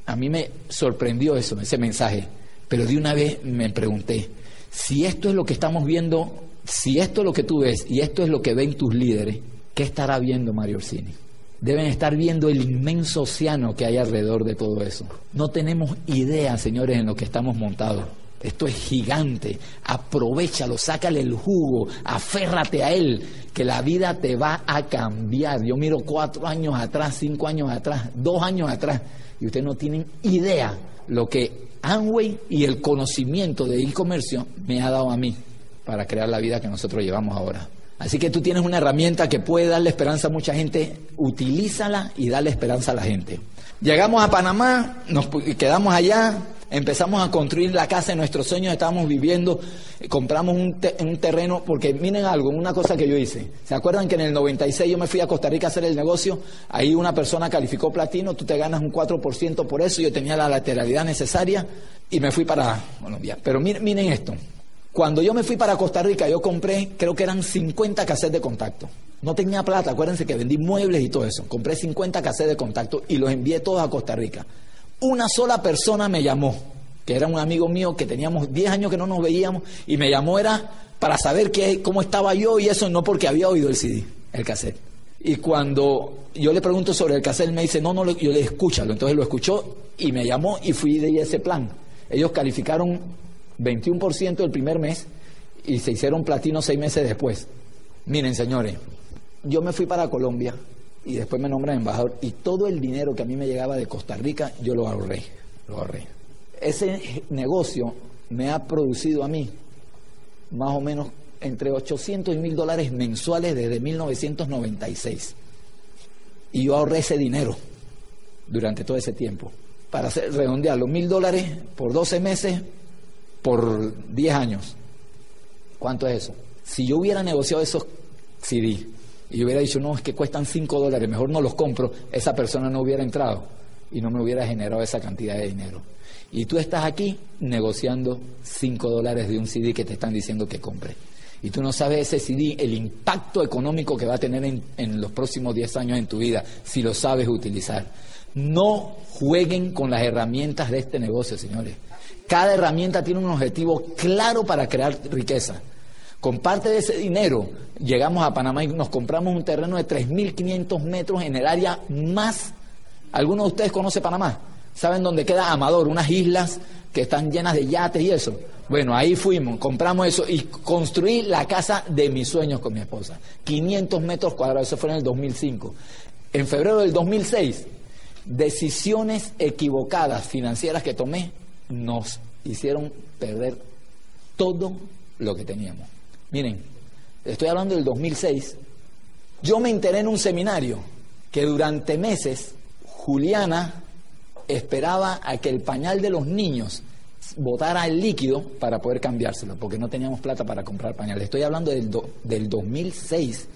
a mí me sorprendió eso, ese mensaje. Pero de una vez me pregunté, si esto es lo que estamos viendo, si esto es lo que tú ves y esto es lo que ven tus líderes, ¿qué estará viendo Mario Orsini? Deben estar viendo el inmenso océano que hay alrededor de todo eso. No tenemos idea, señores, en lo que estamos montados. Esto es gigante. Aprovechalo, sácale el jugo, aférrate a él, que la vida te va a cambiar. Yo miro cuatro años atrás, cinco años atrás, dos años atrás, y ustedes no tienen idea lo que Amway y el conocimiento de e-comercio me ha dado a mí para crear la vida que nosotros llevamos ahora. Así que tú tienes una herramienta que puede darle esperanza a mucha gente, utilízala y dale esperanza a la gente. Llegamos a Panamá, nos quedamos allá, empezamos a construir la casa de nuestros sueños, estábamos viviendo, eh, compramos un, un, terreno, porque miren algo, una cosa que yo hice. ¿Se acuerdan que en el 96 yo me fui a Costa Rica a hacer el negocio? Ahí una persona calificó platino, tú te ganas un 4% por eso, yo tenía la lateralidad necesaria y me fui para Colombia. Pero miren, miren esto, cuando yo me fui para Costa Rica, yo compré, creo que eran 50 cassettes de contacto. No tenía plata, acuérdense que vendí muebles y todo eso. Compré 50 cassettes de contacto y los envié todos a Costa Rica. Una sola persona me llamó, que era un amigo mío que teníamos 10 años que no nos veíamos, y me llamó era para saber qué, cómo estaba yo y eso, no porque había oído el CD, el cassette. Y cuando yo le pregunto sobre el cassette, me dice, no, no, yo le escúchalo. Entonces lo escuchó y me llamó y fui de ese plan. Ellos calificaron 21% el primer mes y se hicieron platino seis meses después. Miren, señores, yo me fui para Colombia y después me nombran embajador y todo el dinero que a mí me llegaba de Costa Rica yo lo ahorré, lo. Ese negocio me ha producido a mí más o menos entre 800 y 1000 dólares mensuales desde 1996. Y yo ahorré ese dinero durante todo ese tiempo. Para hacer, redondear los mil dólares por 12 meses, por 10 años. ¿Cuánto es eso? Si yo hubiera negociado esos CD y hubiera dicho, no, es que cuestan 5 dólares, mejor no los compro, esa persona no hubiera entrado y no me hubiera generado esa cantidad de dinero. Y tú estás aquí negociando 5 dólares de un CD que te están diciendo que compre. Y tú no sabes ese CD, el impacto económico que va a tener en, en los próximos 10 años en tu vida, si lo sabes utilizar. No jueguen con las herramientas de este negocio, señores. Cada herramienta tiene un objetivo claro para crear riqueza. Con parte de ese dinero llegamos a Panamá y nos compramos un terreno de 3.500 metros en el área más... ¿Alguno de ustedes conoce Panamá? ¿Saben dónde queda Amador? Unas islas que están llenas de yates y eso. Bueno, ahí fuimos, compramos eso y construí la casa de mis sueños con mi esposa. 500 metros cuadrados, eso fue en el 2005. En febrero del 2006, decisiones equivocadas financieras que tomé nos hicieron perder todo lo que teníamos. Miren, estoy hablando del 2006. Yo me enteré en un seminario que durante meses Juliana esperaba a que el pañal de los niños botara el líquido para poder cambiárselo, porque no teníamos plata para comprar pañal. Estoy hablando del, del 2006.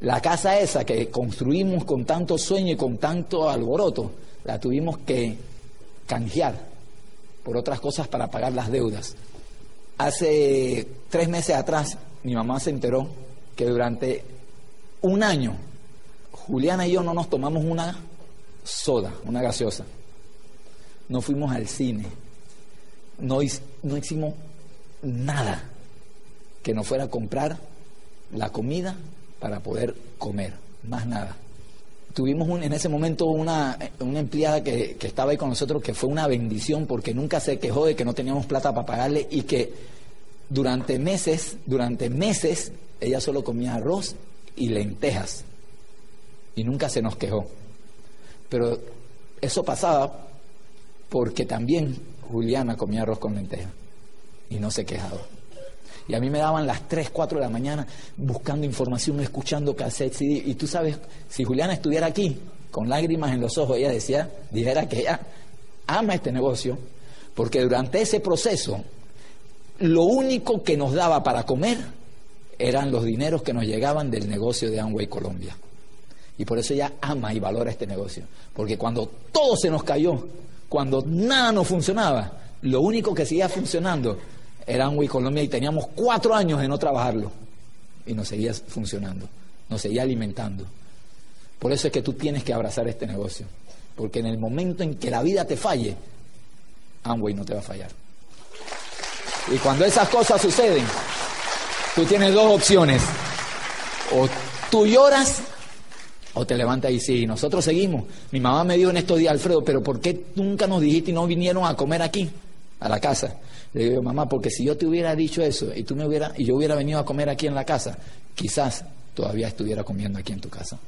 La casa esa que construimos con tanto sueño y con tanto alboroto, la tuvimos que canjear por otras cosas para pagar las deudas. Hace tres meses atrás mi mamá se enteró que durante un año Juliana y yo no nos tomamos una soda, una gaseosa. No fuimos al cine. No, hicimos nada que no fuera a comprar la comida para poder comer, más nada tuvimos en ese momento una, una empleada que, que, estaba ahí con nosotros que fue una bendición porque nunca se quejó de que no teníamos plata para pagarle y que durante meses, durante meses, ella solo comía arroz y lentejas y nunca se nos quejó. Pero eso pasaba porque también Juliana comía arroz con lentejas y no se quejaba. Y a mí me daban las 3, 4 de la mañana buscando información, escuchando cassettes. Y, tú sabes, si Juliana estuviera aquí, con lágrimas en los ojos, ella decía, dijera que ella ama este negocio, porque durante ese proceso, lo único que nos daba para comer eran los dineros que nos llegaban del negocio de Amway Colombia. Y por eso ella ama y valora este negocio. Porque cuando todo se nos cayó, cuando nada nos funcionaba, lo único que seguía funcionando era Amway Colombia y teníamos cuatro años de no trabajarlo y nos seguía funcionando, nos seguía alimentando. Por eso es que tú tienes que abrazar este negocio, porque en el momento en que la vida te falle, Amway no te va a fallar. Y cuando esas cosas suceden, tú tienes dos opciones. O tú lloras O te levantas y sí, nosotros seguimos. Mi mamá me dijo en estos días, Alfredo, pero ¿por qué nunca nos dijiste y no vinieron a comer aquí, a la casa? Le digo, mamá, porque si yo te hubiera dicho eso y tú me hubiera, y yo hubiera venido a comer aquí en la casa, quizás todavía estuviera comiendo aquí en tu casa.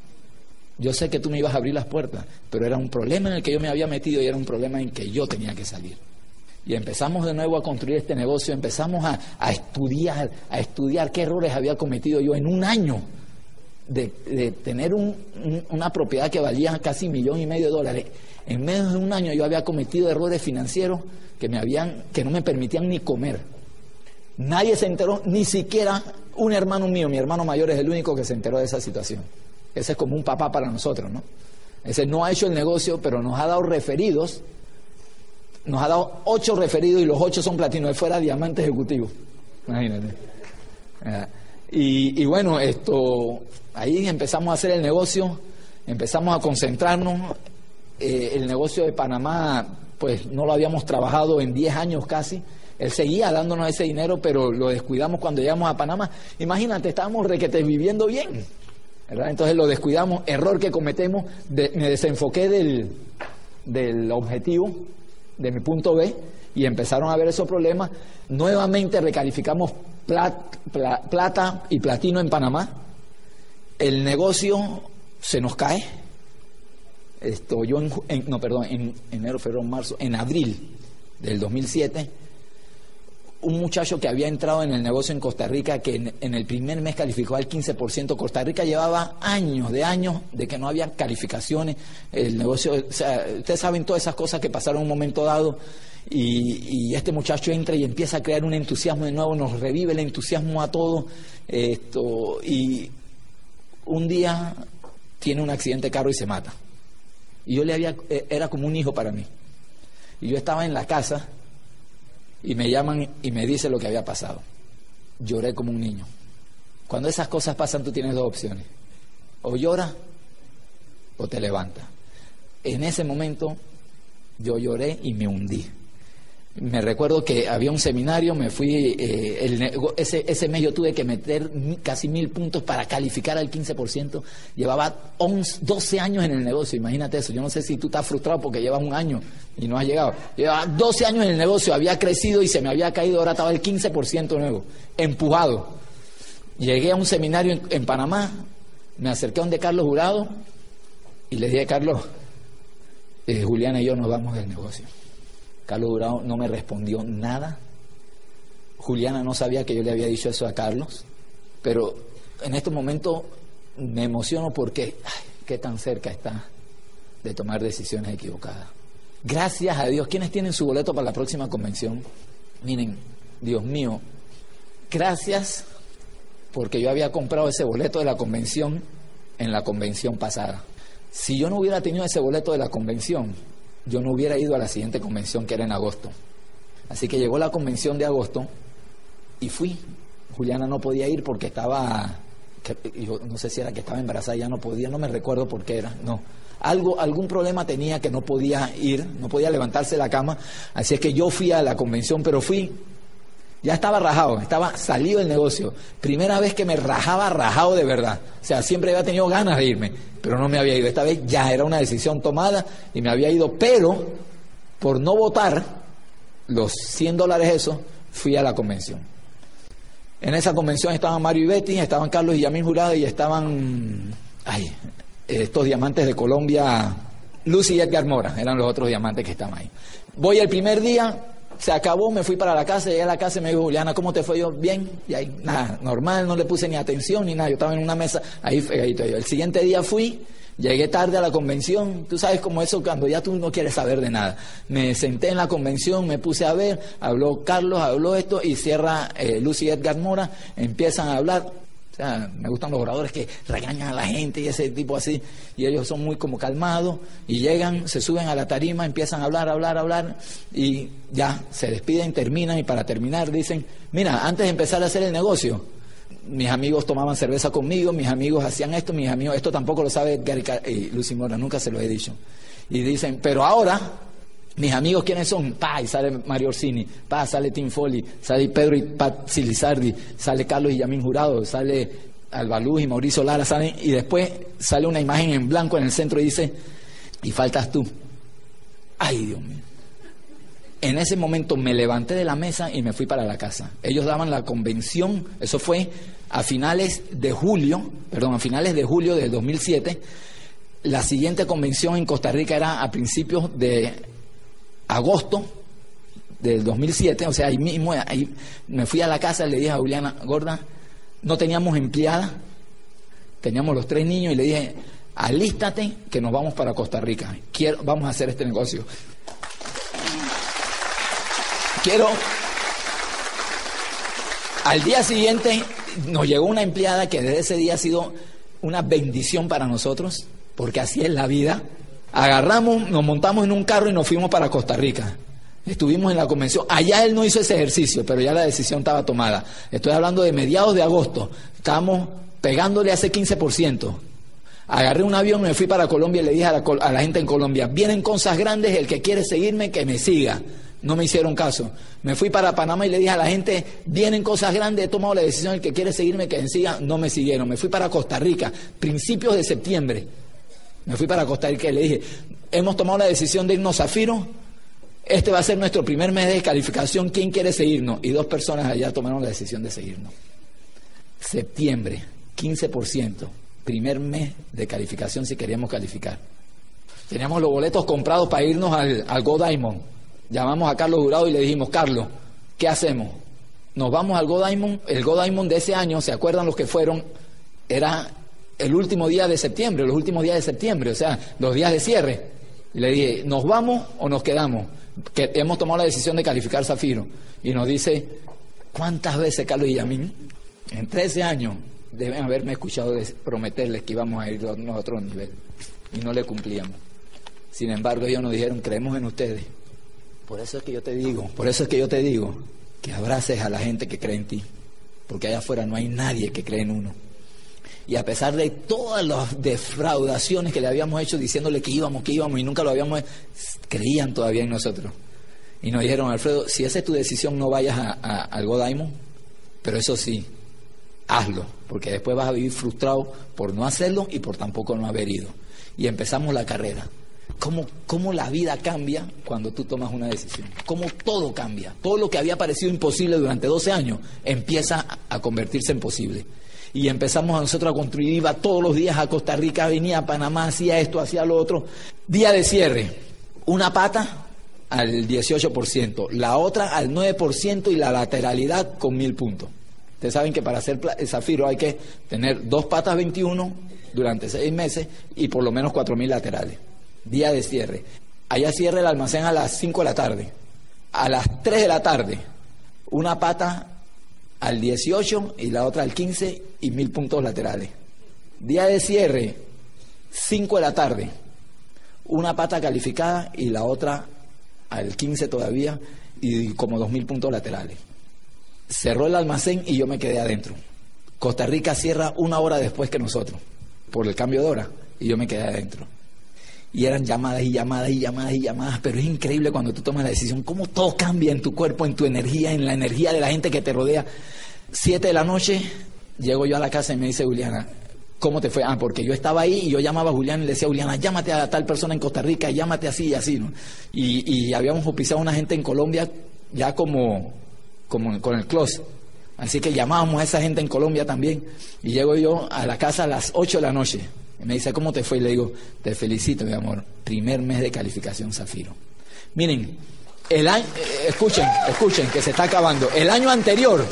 Yo sé que tú me ibas a abrir las puertas, pero era un problema en el que yo me había metido y era un problema en que yo tenía que salir. Y empezamos de nuevo a construir este negocio, empezamos a, estudiar, a estudiar qué errores había cometido yo en un año de, tener una propiedad que valía casi un millón y medio de dólares. En menos de un año yo había cometido errores financieros que me habían, que no me permitían ni comer. Nadie se enteró, ni siquiera un hermano mío, mi hermano mayor es el único que se enteró de esa situación. Ese es como un papá para nosotros, ¿no? Ese no ha hecho el negocio, pero nos ha dado referidos, nos ha dado ocho referidos y los ocho son platino, él fuera diamante ejecutivo. Imagínate. Ah, y, bueno, esto, ahí empezamos a hacer el negocio, empezamos a concentrarnos. Eh, el negocio de Panamá, pues no lo habíamos trabajado en 10 años casi. Él seguía dándonos ese dinero, pero lo descuidamos cuando llegamos a Panamá. Imagínate, estábamos requete viviendo bien. Entonces lo descuidamos, error que cometemos, me desenfoqué del, del objetivo, de mi punto B, y empezaron a ver esos problemas. Nuevamente recalificamos plata y platino en Panamá. El negocio se nos cae. Esto, yo en, no, perdón, en enero, febrero, marzo, en abril del 2007 un muchacho que había entrado en el negocio en Costa Rica, que en, el primer mes calificó al 15%. Costa Rica llevaba años de años de que no había calificaciones. El negocio, o sea, ustedes saben todas esas cosas que pasaron en un momento dado. Y, este muchacho entra y empieza a crear un entusiasmo de nuevo, nos revive el entusiasmo a todo. Esto, y un día tiene un accidente de carro y se mata. Y yo le había, eh, era como un hijo para mí. Y yo estaba en la casa y me llaman y me dicen lo que había pasado. Lloré como un niño. Cuando esas cosas pasan, tú tienes dos opciones. O lloras o te levantas. En ese momento yo lloré y me hundí me recuerdo que había un seminario, me fui, eh, ese, ese mes yo tuve que meter casi mil puntos para calificar al 15%. Llevaba 11, 12 años en el negocio, imagínate eso. Yo no sé si tú estás frustrado porque llevas un año y no has llegado. Llevaba 12 años en el negocio, había crecido y se me había caído, ahora estaba el 15% nuevo, empujado. Llegué a un seminario en, Panamá, me acerqué a donde Carlos Jurado y le dije, Carlos, eh, Juliana y yo nos vamos del negocio. Carlos Durado no me respondió nada. Juliana no sabía que yo le había dicho eso a Carlos, pero en este momento me emociono porque qué tan cerca está de tomar decisiones equivocadas. Gracias a Dios. ¿Quiénes tienen su boleto para la próxima convención? Miren, Dios mío, gracias porque yo había comprado ese boleto de la convención en la convención pasada. Si yo no hubiera tenido ese boleto de la convención, yo no hubiera ido a la siguiente convención que era en agosto. Así que llegó la convención de agosto y fui. Juliana no podía ir porque estaba, yo no sé si era que estaba embarazada, ya no podía, no me recuerdo por qué era, no. Algo, algún problema tenía que no podía ir, no podía levantarse de la cama, así es que yo fui a la convención, pero fui ya estaba rajado, estaba salido del negocio. Primera vez que me rajaba, rajado de verdad. O sea, siempre había tenido ganas de irme, pero no me había ido. Esta vez ya era una decisión tomada y me había ido, pero por no votar los 100 dólares eso, fui a la convención. En esa convención estaban Mario y Betty, estaban Carlos y Yamil Jurado y estaban ay, estos diamantes de Colombia, Lucy y Edgar Mora, eran los otros diamantes que estaban ahí. Voy el primer día, se acabó, me fui para la casa, llegué a la casa y me dijo, Juliana, ¿cómo te fue yo? Bien, y ahí, nada, normal, no le puse ni atención ni nada, yo estaba en una mesa, ahí, ahí estoy. El siguiente día fui, llegué tarde a la convención, tú sabes cómo eso cuando ya tú no quieres saber de nada. Me senté en la convención, me puse a ver, habló Carlos, habló esto, y cierra eh, Lucy Edgar Mora, empiezan a hablar, me gustan los oradores que regañan a la gente y ese tipo así, y ellos son muy como calmados, y llegan, se suben a la tarima, empiezan a hablar, hablar, hablar, y ya se despiden, terminan, y para terminar dicen, mira, antes de empezar a hacer el negocio, mis amigos tomaban cerveza conmigo, mis amigos hacían esto, mis amigos, esto tampoco lo sabe Gary y Lucy Mora, nunca se lo he dicho. Y dicen, pero ahora mis amigos, ¿quiénes son? Pa, y sale Mario Orsini, pa, sale Tim Foley, sale Pedro y Pat Silizardi, sale Carlos y Yamín Jurado, sale Albaluz y Mauricio Lara salen y después sale una imagen en blanco en el centro y dice, y faltas tú. Ay, Dios mío. En ese momento me levanté de la mesa y me fui para la casa. Ellos daban la convención, eso fue a finales de julio, perdón, a finales de julio del 2007. La siguiente convención en Costa Rica era a principios de agosto del 2007, o sea, ahí mismo me fui a la casa y le dije a Juliana, gorda, no teníamos empleada, teníamos los tres niños y le dije, alístate que nos vamos para Costa Rica, Quiero, vamos a hacer este negocio. Quiero... Al día siguiente nos llegó una empleada que desde ese día ha sido una bendición para nosotros, porque así es la vida. Agarramos, nos montamos en un carro y nos fuimos para Costa Rica. Estuvimos en la convención. Allá él no hizo ese ejercicio, pero ya la decisión estaba tomada. Estoy hablando de mediados de agosto. Estábamos pegándole a ese 15%. Agarré un avión, me fui para Colombia y le dije a la, a la, gente en Colombia, vienen cosas grandes, el que quiere seguirme, que me siga. No me hicieron caso. Me fui para Panamá y le dije a la gente, vienen cosas grandes, he tomado la decisión, el que quiere seguirme, que me siga. No me siguieron. Me fui para Costa Rica, principios de septiembre. Me fui para Costa Rica y le dije, hemos tomado la decisión de irnos a Zafiro, este va a ser nuestro primer mes de calificación. ¿Quién quiere seguirnos? Y dos personas allá tomaron la decisión de seguirnos. Septiembre, 15%. Primer mes de calificación si queríamos calificar. Teníamos los boletos comprados para irnos al, al Go. Llamamos a Carlos Jurado y le dijimos, Carlos, ¿qué hacemos? Nos vamos al Go. El Go Diamond de ese año, ¿se acuerdan los que fueron? Era el último día de septiembre, los últimos días de septiembre, o sea, los días de cierre. Y le dije, ¿nos vamos o nos quedamos? que hemos tomado la decisión de calificar Zafiro. Y nos dice, ¿cuántas veces Carlos mí en 13 años, deben haberme escuchado prometerles que íbamos a ir a otro nivel? Y no le cumplíamos. Sin embargo, ellos nos dijeron, creemos en ustedes. Por eso es que yo te digo, por eso es que yo te digo, que abraces a la gente que cree en ti. Porque allá afuera no hay nadie que cree en uno. Y a pesar de todas las defraudaciones que le habíamos hecho diciéndole que íbamos, que íbamos y nunca lo habíamos, creían todavía en nosotros. Y nos dijeron, Alfredo, si esa es tu decisión, no vayas a, al Godaimon, pero eso sí, hazlo, porque después vas a vivir frustrado por no hacerlo y por tampoco no haber ido. Y empezamos la carrera. ¿Cómo, ¿Cómo, la vida cambia cuando tú tomas una decisión? ¿Cómo todo cambia? Todo lo que había parecido imposible durante 12 años empieza a convertirse en posible y empezamos a nosotros a construir, iba todos los días a Costa Rica, venía a Panamá, hacía esto, hacía lo otro. Día de cierre, una pata al 18%, la otra al 9% y la lateralidad con mil puntos. Ustedes saben que para hacer zafiro hay que tener dos patas 21 durante seis meses y por lo menos cuatro mil laterales. Día de cierre. Allá cierra el almacén a las 5 de la tarde. A las 3 de la tarde, una pata al 18 y la otra al 15 y mil puntos laterales. Día de cierre, 5 de la tarde, una pata calificada y la otra al 15 todavía y como dos mil puntos laterales. Cerró el almacén y yo me quedé adentro. Costa Rica cierra una hora después que nosotros, por el cambio de hora, y yo me quedé adentro. Y eran llamadas y llamadas y llamadas y llamadas, pero es increíble cuando tú tomas la decisión, cómo todo cambia en tu cuerpo, en tu energía, en la energía de la gente que te rodea. Siete de la noche, llego yo a la casa y me dice Juliana, ¿cómo te fue? Ah, porque yo estaba ahí y yo llamaba a Juliana y le decía, Juliana, llámate a tal persona en Costa Rica, llámate así y así, ¿no? Y, habíamos oficiado a una gente en Colombia ya como, como con el close. Así que llamábamos a esa gente en Colombia también. Y llego yo a la casa a las ocho de la noche. Me dice, ¿cómo te fue? Y le digo, te felicito, mi amor. Primer mes de calificación Zafiro. Miren, el año, eh, escuchen, escuchen, que se está acabando. El año anterior,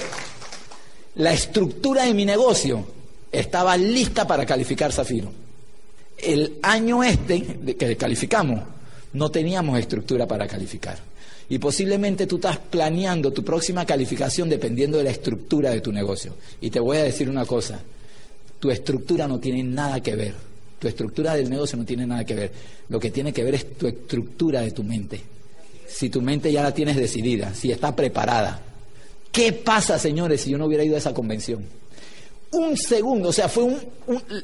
la estructura de mi negocio estaba lista para calificar Zafiro. El año este que calificamos, no teníamos estructura para calificar. Y posiblemente tú estás planeando tu próxima calificación dependiendo de la estructura de tu negocio. Y te voy a decir una cosa, tu estructura no tiene nada que ver. Tu estructura del negocio no tiene nada que ver. Lo que tiene que ver es tu estructura de tu mente. Si tu mente ya la tienes decidida, si está preparada. ¿Qué pasa, señores, si yo no hubiera ido a esa convención? Un segundo, o sea, fue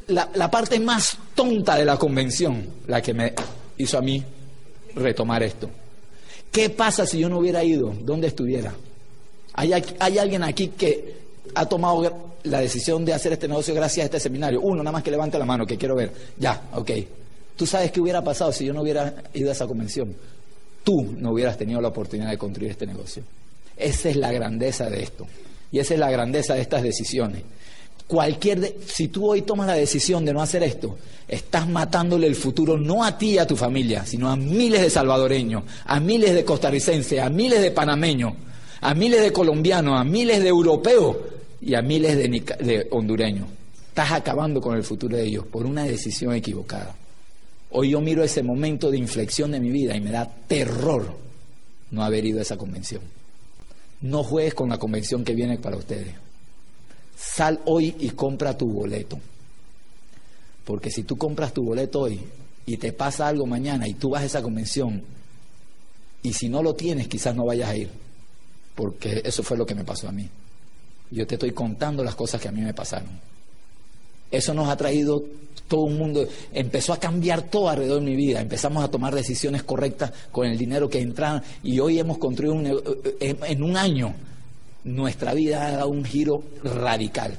la, la parte más tonta de la convención la que me hizo a mí retomar esto. ¿Qué pasa si yo no hubiera ido? ¿Dónde estuviera? ¿Hay, hay alguien aquí que ha tomado la decisión de hacer este negocio gracias a este seminario? Uno, nada más que levante la mano, que quiero ver. Ya, ok. ¿Tú sabes qué hubiera pasado si yo no hubiera ido a esa convención? Tú no hubieras tenido la oportunidad de construir este negocio. Esa es la grandeza de esto. Y esa es la grandeza de estas decisiones. Cualquier si tú hoy tomas la decisión de no hacer esto, estás matándole el futuro no a ti y a tu familia, sino a miles de salvadoreños, a miles de costarricenses, a miles de panameños, a miles de colombianos, a miles de europeos y a miles de, hondureños. Estás acabando con el futuro de ellos por una decisión equivocada. Hoy yo miro ese momento de inflexión de mi vida y me da terror no haber ido a esa convención. No juegues con la convención que viene para ustedes. Sal hoy y compra tu boleto. Porque si tú compras tu boleto hoy y te pasa algo mañana y tú vas a esa convención y si no lo tienes quizás no vayas a ir. Porque eso fue lo que me pasó a mí. Yo te estoy contando las cosas que a mí me pasaron. Eso nos ha traído todo un mundo, empezó a cambiar todo alrededor de mi vida, empezamos a tomar decisiones correctas con el dinero que entraba y hoy hemos construido un, eh, en un año nuestra vida ha dado un giro radical.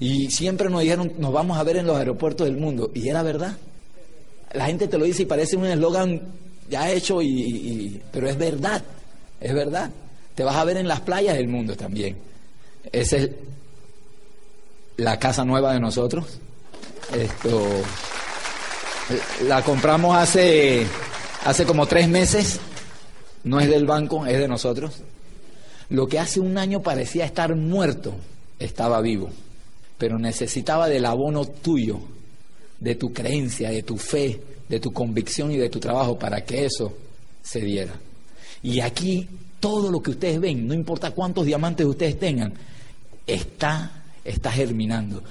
Y siempre nos dijeron, nos vamos a ver en los aeropuertos del mundo. Y era verdad. La gente te lo dice y parece un eslogan ya hecho, y, pero es verdad, es verdad. Te vas a ver en las playas del mundo también. Esa es la casa nueva de nosotros. Esto la compramos hace, hace como tres meses. No es del banco, es de nosotros. Lo que hace un año parecía estar muerto, estaba vivo, pero necesitaba del abono tuyo, de tu creencia, de tu fe, de tu convicción y de tu trabajo para que eso se diera. Y aquí todo lo que ustedes ven, no importa cuántos diamantes ustedes tengan, está, está germinando.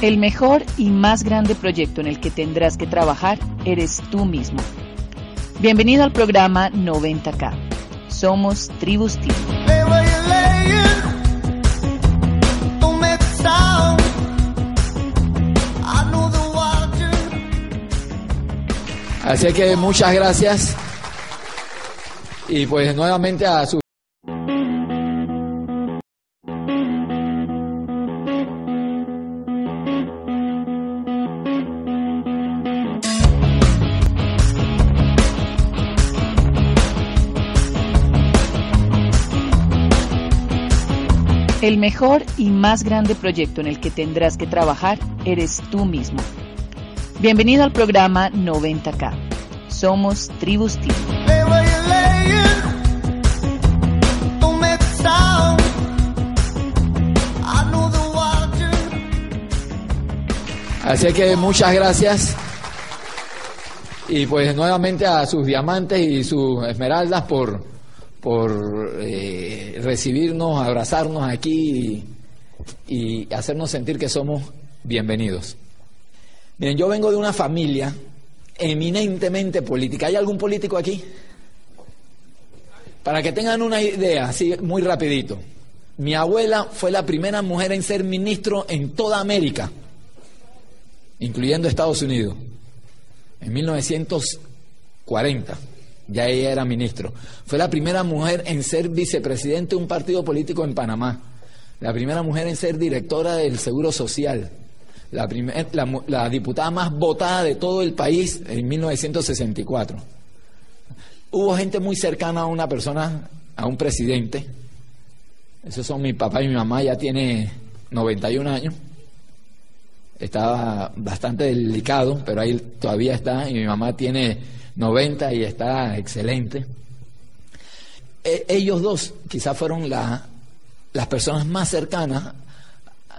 El mejor y más grande proyecto en el que tendrás que trabajar eres tú mismo. Bienvenido al programa 90K. Somos Tribus Team. Así que muchas gracias. Y pues nuevamente a su El mejor y más grande proyecto en el que tendrás que trabajar eres tú mismo. Bienvenido al programa 90K. Somos Tribus. Así que muchas gracias. Y pues nuevamente a sus diamantes y sus esmeraldas por por eh, recibirnos, abrazarnos aquí y, hacernos sentir que somos bienvenidos. Miren, yo vengo de una familia eminentemente política. ¿Hay algún político aquí? Para que tengan una idea, así muy rapidito. Mi abuela fue la primera mujer en ser ministro en toda América, incluyendo Estados Unidos, en 1940 ya ella era ministro. Fue la primera mujer en ser vicepresidente de un partido político en Panamá, la primera mujer en ser directora del Seguro Social, la, la, diputada más votada de todo el país en 1964. Hubo gente muy cercana a una persona, a un presidente. Esos son mi papá y mi mamá, ya tiene 91 años. Estaba bastante delicado, pero ahí todavía está. Y mi mamá tiene 90 y está excelente. E, ellos dos quizás fueron las personas más cercanas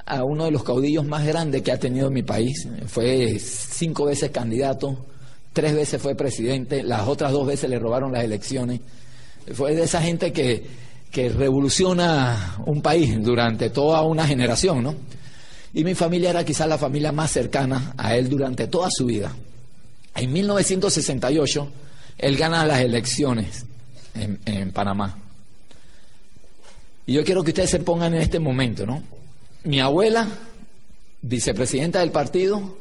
a uno de los caudillos más grandes que ha tenido mi país. Fue cinco veces candidato, tres veces fue presidente, las otras dos veces le robaron las elecciones. Fue de esa gente que, que revoluciona un país durante toda una generación, ¿no? Y mi familia era quizás la familia más cercana a él durante toda su vida. En 1968, él gana las elecciones en, Panamá. Y yo quiero que ustedes se pongan en este momento, ¿no? Mi abuela, vicepresidenta del partido,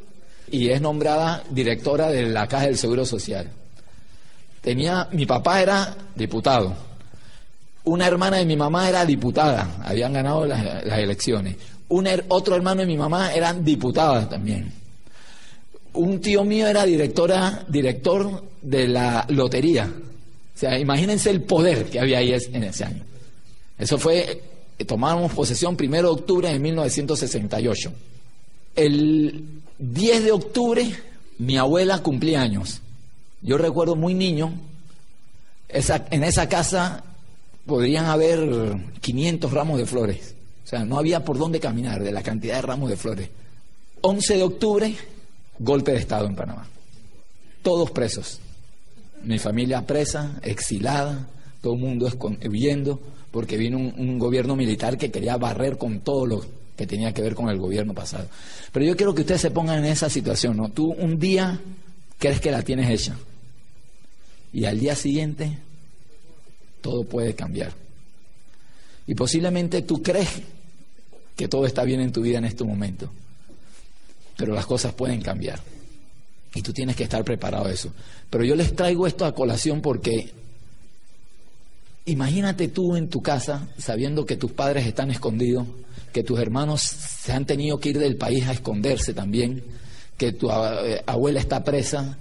y es nombrada directora de la Caja del Seguro Social. Tenía, mi papá era diputado. Una hermana de mi mamá era diputada, habían ganado las, elecciones. Un, otro hermano de mi mamá era diputada también. Un tío mío era directora, director de la lotería. O sea, imagínense el poder que había ahí en ese año. Eso fue, tomamos posesión primero de octubre de 1968. El 10 de octubre mi abuela cumplía años. Yo recuerdo muy niño, en esa casa podrían haber 500 ramos de flores. O sea, no había por dónde caminar de la cantidad de ramos de flores. 11 de octubre, golpe de Estado en Panamá. Todos presos. Mi familia presa, exilada, todo el mundo huyendo porque vino un, gobierno militar que quería barrer con todo lo que tenía que ver con el gobierno pasado. Pero yo quiero que ustedes se pongan en esa situación, ¿no? Tú un día crees que la tienes hecha y al día siguiente todo puede cambiar. Y posiblemente tú crees que todo está bien en tu vida en este momento, pero las cosas pueden cambiar. Y tú tienes que estar preparado a eso. Pero yo les traigo esto a colación porque Imagínate tú en tu casa sabiendo que tus padres están escondidos, que tus hermanos se han tenido que ir del país a esconderse también, que tu eh, abuela está presa,